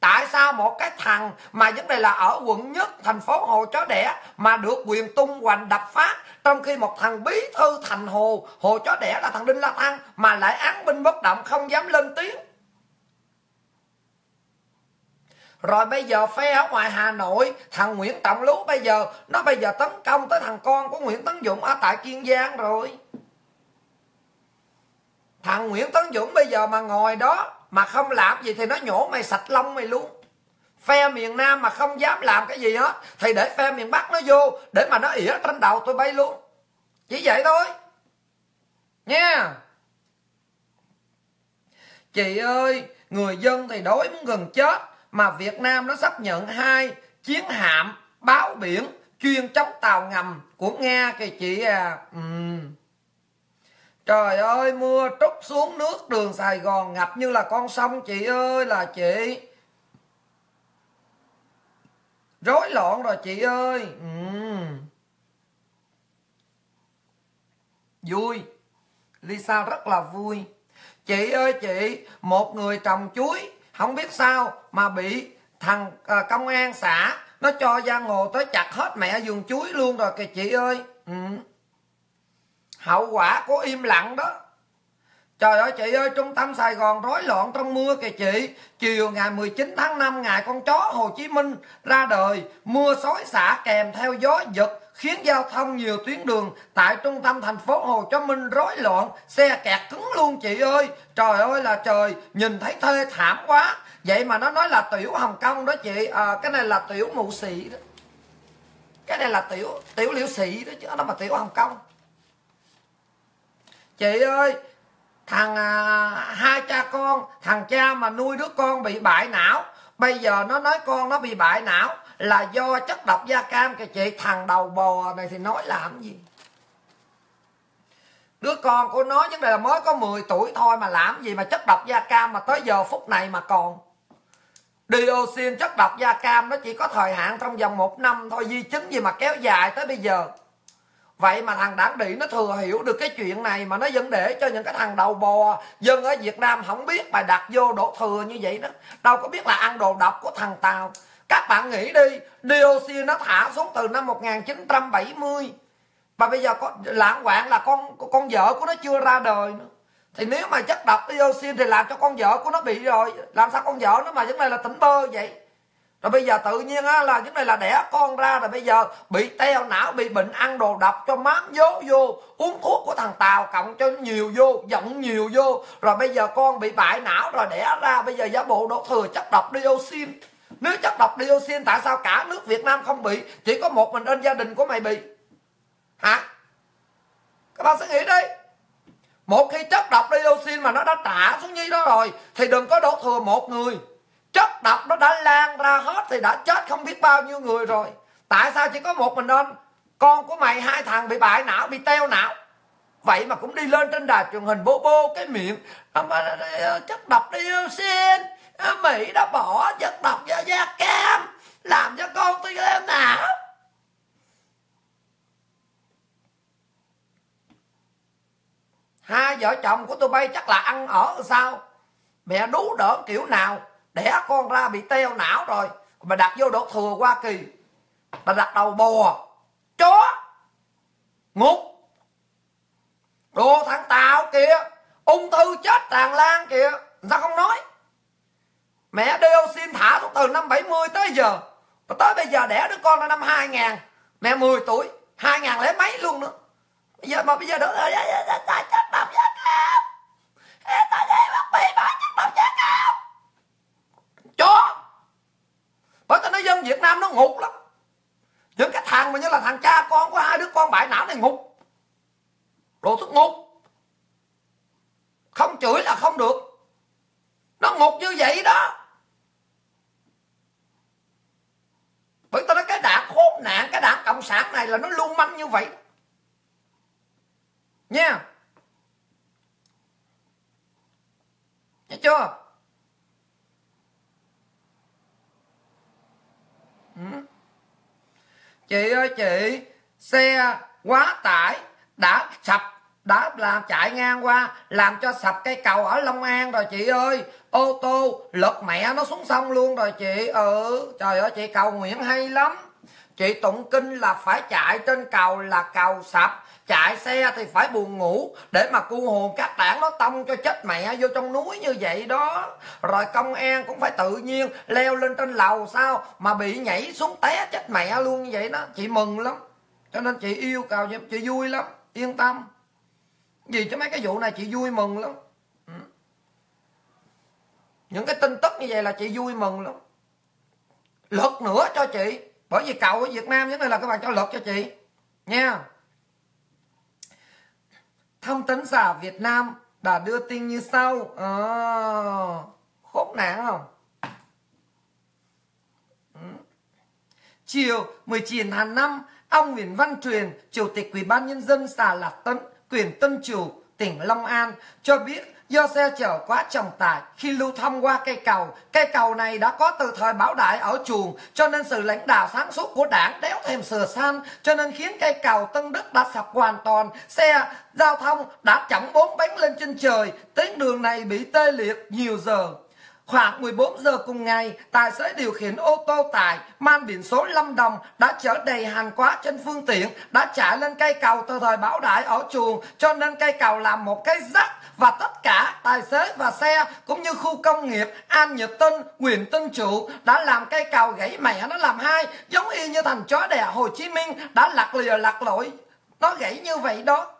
Tại sao một cái thằng mà vấn đề là ở quận nhất, thành phố Hồ Chó Đẻ, mà được quyền tung hoành đập phá, trong khi một thằng bí thư thành Hồ Hồ Chó Đẻ là thằng Đinh La Thăng, mà lại án binh bất động không dám lên tiếng? Rồi bây giờ phe ở ngoài Hà Nội, thằng Nguyễn Trọng Lú bây giờ, nó bây giờ tấn công tới thằng con của Nguyễn Tấn Dũng ở tại Kiên Giang rồi. Thằng Nguyễn Tấn Dũng bây giờ mà ngồi đó mà không làm gì thì nó nhổ mày sạch lông mày luôn. Phe miền Nam mà không dám làm cái gì hết, thì để phe miền Bắc nó vô, để mà nó ỉa trên đầu tôi bay luôn. Chỉ vậy thôi. Nha. Chị ơi, người dân thì đói muốn gần chết mà Việt Nam nó sắp nhận hai chiến hạm báo biển chuyên chống tàu ngầm của nga kìa chị à. Ừ. trời ơi, mưa trút xuống nước đường sài gòn ngập như là con sông chị ơi, là chị. Rối loạn rồi chị ơi. Ừ. vui. Lisa rất là vui. Chị ơi chị, một người trồng chuối không biết sao mà bị thằng à, công an xã nó cho giang ngồi tới chặt hết mẹ vườn chuối luôn rồi kìa chị ơi ừ. hậu quả của im lặng đó Trời ơi chị ơi, trung tâm Sài Gòn rối loạn trong mưa kìa chị. Chiều ngày 19 tháng 5, ngày con chó Hồ Chí Minh ra đời, mưa xối xả kèm theo gió giật khiến giao thông nhiều tuyến đường tại trung tâm thành phố Hồ Chí Minh rối loạn, xe kẹt cứng luôn chị ơi. Trời ơi là trời, nhìn thấy thê thảm quá. Vậy mà nó nói là tiểu Hồng Kông đó chị, à, cái này là tiểu mụ sĩ đó. Cái này là tiểu tiểu liễu sĩ đó chứ nó mà tiểu Hồng Kông. Chị ơi, thằng à, hai cha con thằng cha mà nuôi đứa con bị bại não bây giờ nó nói con nó bị bại não là do chất độc da cam kìa chị. Thằng đầu bò này thì nói làm gì? Đứa con của nó vấn đề là mới có 10 tuổi thôi mà làm gì mà chất độc da cam mà tới giờ phút này mà còn. Dioxin chất độc da cam nó chỉ có thời hạn trong vòng một năm thôi, di chứng gì mà kéo dài tới bây giờ. Vậy mà thằng đảng đĩ nó thừa hiểu được cái chuyện này mà nó vẫn để cho những cái thằng đầu bò dân ở việt nam không biết bài đặt vô đổ thừa như vậy đó. Đâu có biết là ăn đồ độc của thằng tàu các bạn nghĩ đi dioxin nó thả xuống từ năm 1970 và bây giờ có, lãng quạng là con con vợ của nó chưa ra đời nữa. Thì nếu mà chất độc dioxin thì làm cho con vợ của nó bị rồi. Làm sao con vợ nó mà vấn đề là tỉnh bơ vậy? Rồi bây giờ tự nhiên á là những này là đẻ con ra rồi bây giờ bị teo não, bị bệnh ăn đồ độc cho mám dố vô, uống thuốc của thằng tàu cộng cho nhiều vô giọng nhiều vô. Rồi bây giờ con bị bại não rồi đẻ ra, bây giờ giả bộ đổ thừa chất độc dioxin nếu chất độc dioxin tại sao cả nước việt nam không bị? Chỉ có một mình trên gia đình của mày bị. Hả? Các bạn sẽ nghĩ đi. Một khi chất độc dioxin mà nó đã trả xuống như đó rồi, thì đừng có đổ thừa một người. Chất độc nó đã lan ra hết thì đã chết không biết bao nhiêu người rồi. Tại sao chỉ có một mình anh? Con của mày, hai thằng bị bại não, bị teo não. Vậy mà cũng đi lên trên đài truyền hình bô bô cái miệng. Mà ờ, ờ, ờ, chất độc dioxin mỹ đã bỏ dân tộc vào da cam, làm cho con tôi lên não hai vợ chồng của tôi bay chắc là ăn ở sao? Mẹ đú đỡ kiểu nào? Đẻ con ra bị teo não rồi. Mà đặt vô đổ thừa hoa kỳ. Mà đặt đầu bò. Chó. Ngục. Đồ thằng tào kìa. Ung thư chết tràn lan kìa. Sao không nói mẹ dioxin thả xuống từ năm 70 tới giờ. Và tới bây giờ đẻ đứa con là năm 2000 mẹ 10 tuổi 2000 lẻ mấy luôn nữa. Bây giờ mà bây giờ đứa chất độc da cam tại đây bác bị bỏ chất độc da cam chó! Bởi tao nói dân việt nam nó ngục lắm. Những cái thằng mà như là thằng cha con của hai đứa con bại não này ngục. Đồ thức ngục. Không chửi là không được. Nó ngục như vậy đó. Bởi tôi nói cái đảng khốn nạn, cái đảng cộng sản này là nó luôn manh như vậy. Nha. Nghe chưa? Ừ. chị ơi, chị, xe quá tải đã sập đã làm chạy ngang qua, làm cho sập cây cầu ở long an rồi, chị ơi. Ô tô, lật mẹ nó xuống sông luôn rồi, chị. Ừ trời ơi, chị, cầu nguyện hay lắm. Chị tụng kinh là phải chạy trên cầu là cầu sập. Chạy xe thì phải buồn ngủ để mà cu hồn các đảng nó tông cho chết mẹ vô trong núi như vậy đó. Rồi công an cũng phải tự nhiên leo lên trên lầu sao mà bị nhảy xuống té chết mẹ luôn như vậy đó. Chị mừng lắm. Cho nên chị yêu cầu chị vui lắm. Yên tâm vì cho mấy cái vụ này chị vui mừng lắm. Ừ. Những cái tin tức như vậy là chị vui mừng lắm. Lật nữa cho chị. Bởi vì cầu ở việt nam nhất này là các bạn cho lật cho chị. Nha. Thông tấn giả Việt Nam đã đưa tin như sau. À, khốn nạn không? Ừ. Chiều 19 tháng 5 ông Nguyễn Văn Truyền chủ tịch ủy ban nhân dân xã Lạc Tấn quyền Tân Trù, tỉnh Long An cho biết do xe chở quá trọng tải khi lưu thông qua cây cầu. Cây cầu này đã có từ thời Bảo Đại ở chuồng cho nên sự lãnh đạo sáng suốt của đảng đéo thèm sửa san cho nên khiến cây cầu Tân Đức đã sập hoàn toàn. Xe giao thông đã chẳng bốn bánh lên trên trời. Tuyến đường này bị tê liệt nhiều giờ. Khoảng 14 giờ cùng ngày, tài xế điều khiển ô tô tải mang biển số Lâm Đồng đã chở đầy hàng quá trên phương tiện, đã chạy lên cây cầu từ thời bão Đại ở chuồng, cho nên cây cầu làm một cái rắc và tất cả tài xế và xe cũng như khu công nghiệp An Nhật Tân, Nguyễn Tân Trụ đã làm cây cầu gãy mẻ nó làm hai, giống y như thành chó đẻ Hồ Chí Minh đã lạc lìa lạc lội. Nó gãy như vậy đó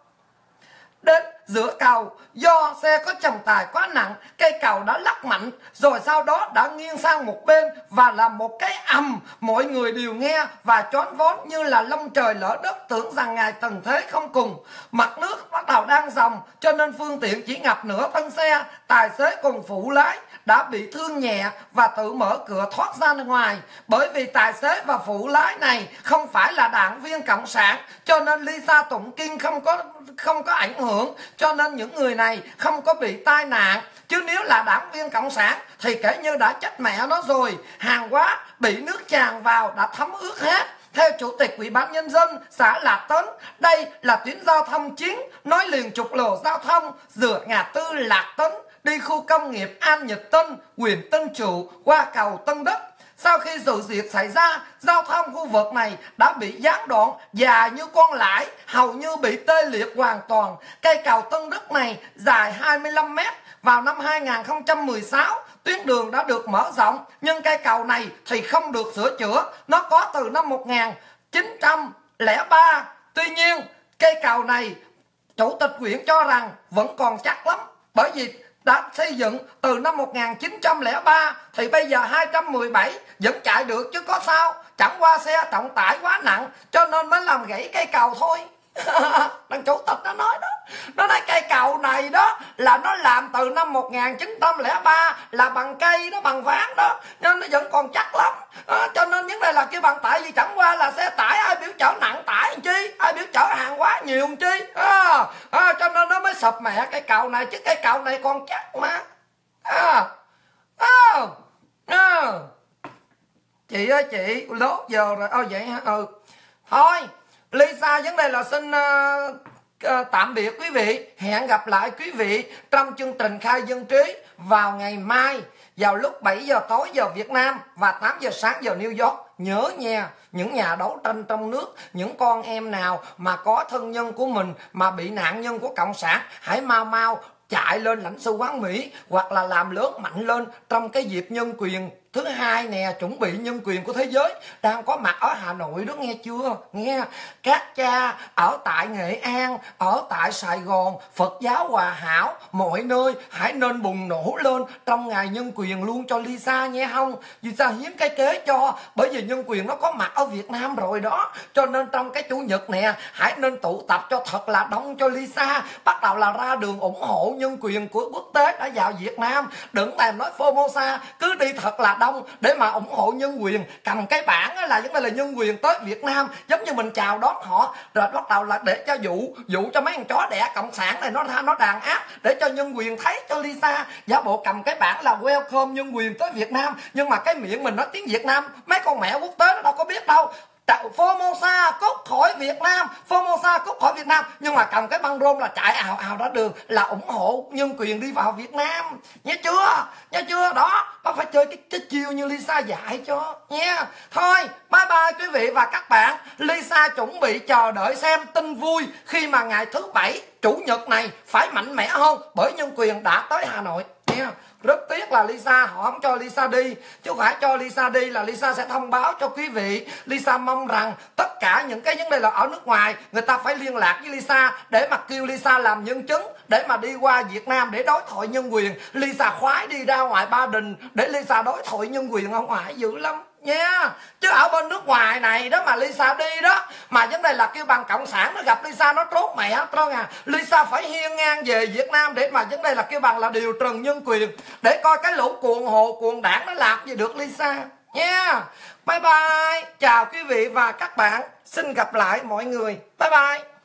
đến giữa cầu, do xe có trọng tải quá nặng, cây cầu đã lắc mạnh, rồi sau đó đã nghiêng sang một bên và làm một cái ầm. Mọi người đều nghe và choáng vón như là lông trời lỡ đất, tưởng rằng ngài tần thế không cùng. Mặt nước bắt đầu đang dòng, cho nên phương tiện chỉ ngập nửa thân xe, tài xế cùng phụ lái đã bị thương nhẹ và tự mở cửa thoát ra ngoài. Bởi vì tài xế và phụ lái này không phải là đảng viên cộng sản, cho nên Lisa Tụng kinh không có không có ảnh hưởng, cho nên những người này không có bị tai nạn. Chứ nếu là đảng viên cộng sản thì kể như đã chết mẹ nó rồi, hàng hóa bị nước tràn vào đã thấm ướt hết. Theo chủ tịch ủy ban nhân dân xã Lạc Tấn, đây là tuyến giao thông chính nói liền trục lộ giao thông giữa ngã tư Lạc Tấn đi khu công nghiệp An Nhật Tân, huyện Tân Trụ qua cầu Tân Đức. Sau khi sự việc xảy ra, giao thông khu vực này đã bị gián đoạn dài như con lãi, hầu như bị tê liệt hoàn toàn. Cây cầu Tân Đức này dài 25 mét. Vào năm 2016, tuyến đường đã được mở rộng, nhưng cây cầu này thì không được sửa chữa. Nó có từ năm 1903. Tuy nhiên, cây cầu này, Chủ tịch huyện cho rằng vẫn còn chắc lắm. Bởi vì đã xây dựng từ năm 1903 thì bây giờ 217 vẫn chạy được chứ có sao. Chẳng qua xe trọng tải quá nặng cho nên mới làm gãy cây cầu thôi đằng chủ tịch nó nói đó. Nó nói cây cầu này đó là nó làm từ năm 1903 là bằng cây nó bằng ván đó. Nên nó vẫn còn chắc lắm. À, cho nên vấn đề là kêu bằng tại vì chẳng qua là xe tải ai biểu chở nặng tải làm chi? Ai biểu chở hàng quá nhiều làm chi? À, à, cho nên nó mới sập mẹ cây cầu này chứ cây cầu này còn chắc mà. À, à, à. chị ơi chị lốt giờ rồi. Ô vậy hả? Ừ. Thôi Lisa vấn đề là xin uh, uh, tạm biệt quý vị. Hẹn gặp lại quý vị trong chương trình khai dân trí vào ngày mai vào lúc 7 giờ tối giờ Việt Nam và 8 giờ sáng giờ New York. Nhớ nha những nhà đấu tranh trong nước những con em nào mà có thân nhân của mình mà bị nạn nhân của cộng sản hãy mau mau chạy lên lãnh sự quán Mỹ hoặc là làm lớn mạnh lên trong cái dịp nhân quyền thứ hai nè, chuẩn bị nhân quyền của thế giới. Đang có mặt ở hà nội đó, nghe chưa? Nghe. Các cha ở tại nghệ an, ở tại sài gòn, phật giáo hòa hảo, mọi nơi. Hãy nên bùng nổ lên trong ngày nhân quyền luôn cho lisa nghe không? Lisa hiếm cái kế cho, bởi vì nhân quyền nó có mặt ở việt nam rồi đó. Cho nên trong cái chủ nhật nè, hãy nên tụ tập cho thật là đông cho lisa. Bắt đầu là ra đường ủng hộ nhân quyền của quốc tế đã vào việt nam. Đừng làm nói formosa cứ đi thật là đông để mà ủng hộ nhân quyền. Cầm cái bảng là vấn đề là nhân quyền tới Việt Nam, giống như mình chào đón họ. Rồi bắt đầu là để cho dụ dụ cho mấy con chó đẻ cộng sản này nó ra, nó đàn áp, để cho nhân quyền thấy, cho Lisa. Giả bộ cầm cái bảng là welcome nhân quyền tới Việt Nam, nhưng mà cái miệng mình nói tiếng Việt Nam, mấy con mẹ quốc tế nó đâu có biết đâu. Formosa cút khỏi Việt Nam. Formosa cút khỏi Việt Nam. Nhưng mà cầm cái băng rôn là chạy ào ào ra đường là ủng hộ nhân quyền đi vào Việt Nam. Nhớ chưa? Nhớ chưa? Đó bác phải chơi cái, cái chiêu như Lisa dạy cho nha thôi bye bye quý vị và các bạn. Lisa chuẩn bị chờ đợi xem tin vui khi mà ngày thứ bảy chủ nhật này phải mạnh mẽ hơn bởi nhân quyền đã tới Hà Nội nha rất tiếc là Lisa, họ không cho Lisa đi. Chứ phải cho Lisa đi là Lisa sẽ thông báo cho quý vị. Lisa mong rằng tất cả những cái vấn đề là ở nước ngoài, người ta phải liên lạc với Lisa để mà kêu Lisa làm nhân chứng, để mà đi qua Việt Nam để đối thoại nhân quyền. Lisa khoái đi ra ngoài Ba Đình để Lisa đối thoại nhân quyền ở ngoài dữ lắm nha, chứ ở bên nước ngoài này đó mà Lisa đi đó, mà vấn đề là kêu bằng cộng sản nó gặp Lisa nó trốn mẹ hết trơn à. Lisa phải hiên ngang về Việt Nam để mà vấn đề là kêu bằng là điều trần nhân quyền, để coi cái lũ cuồng hồ, cuồng đảng nó làm gì được Lisa. Nha, bye bye. Chào quý vị và các bạn. Xin gặp lại mọi người. Bye bye.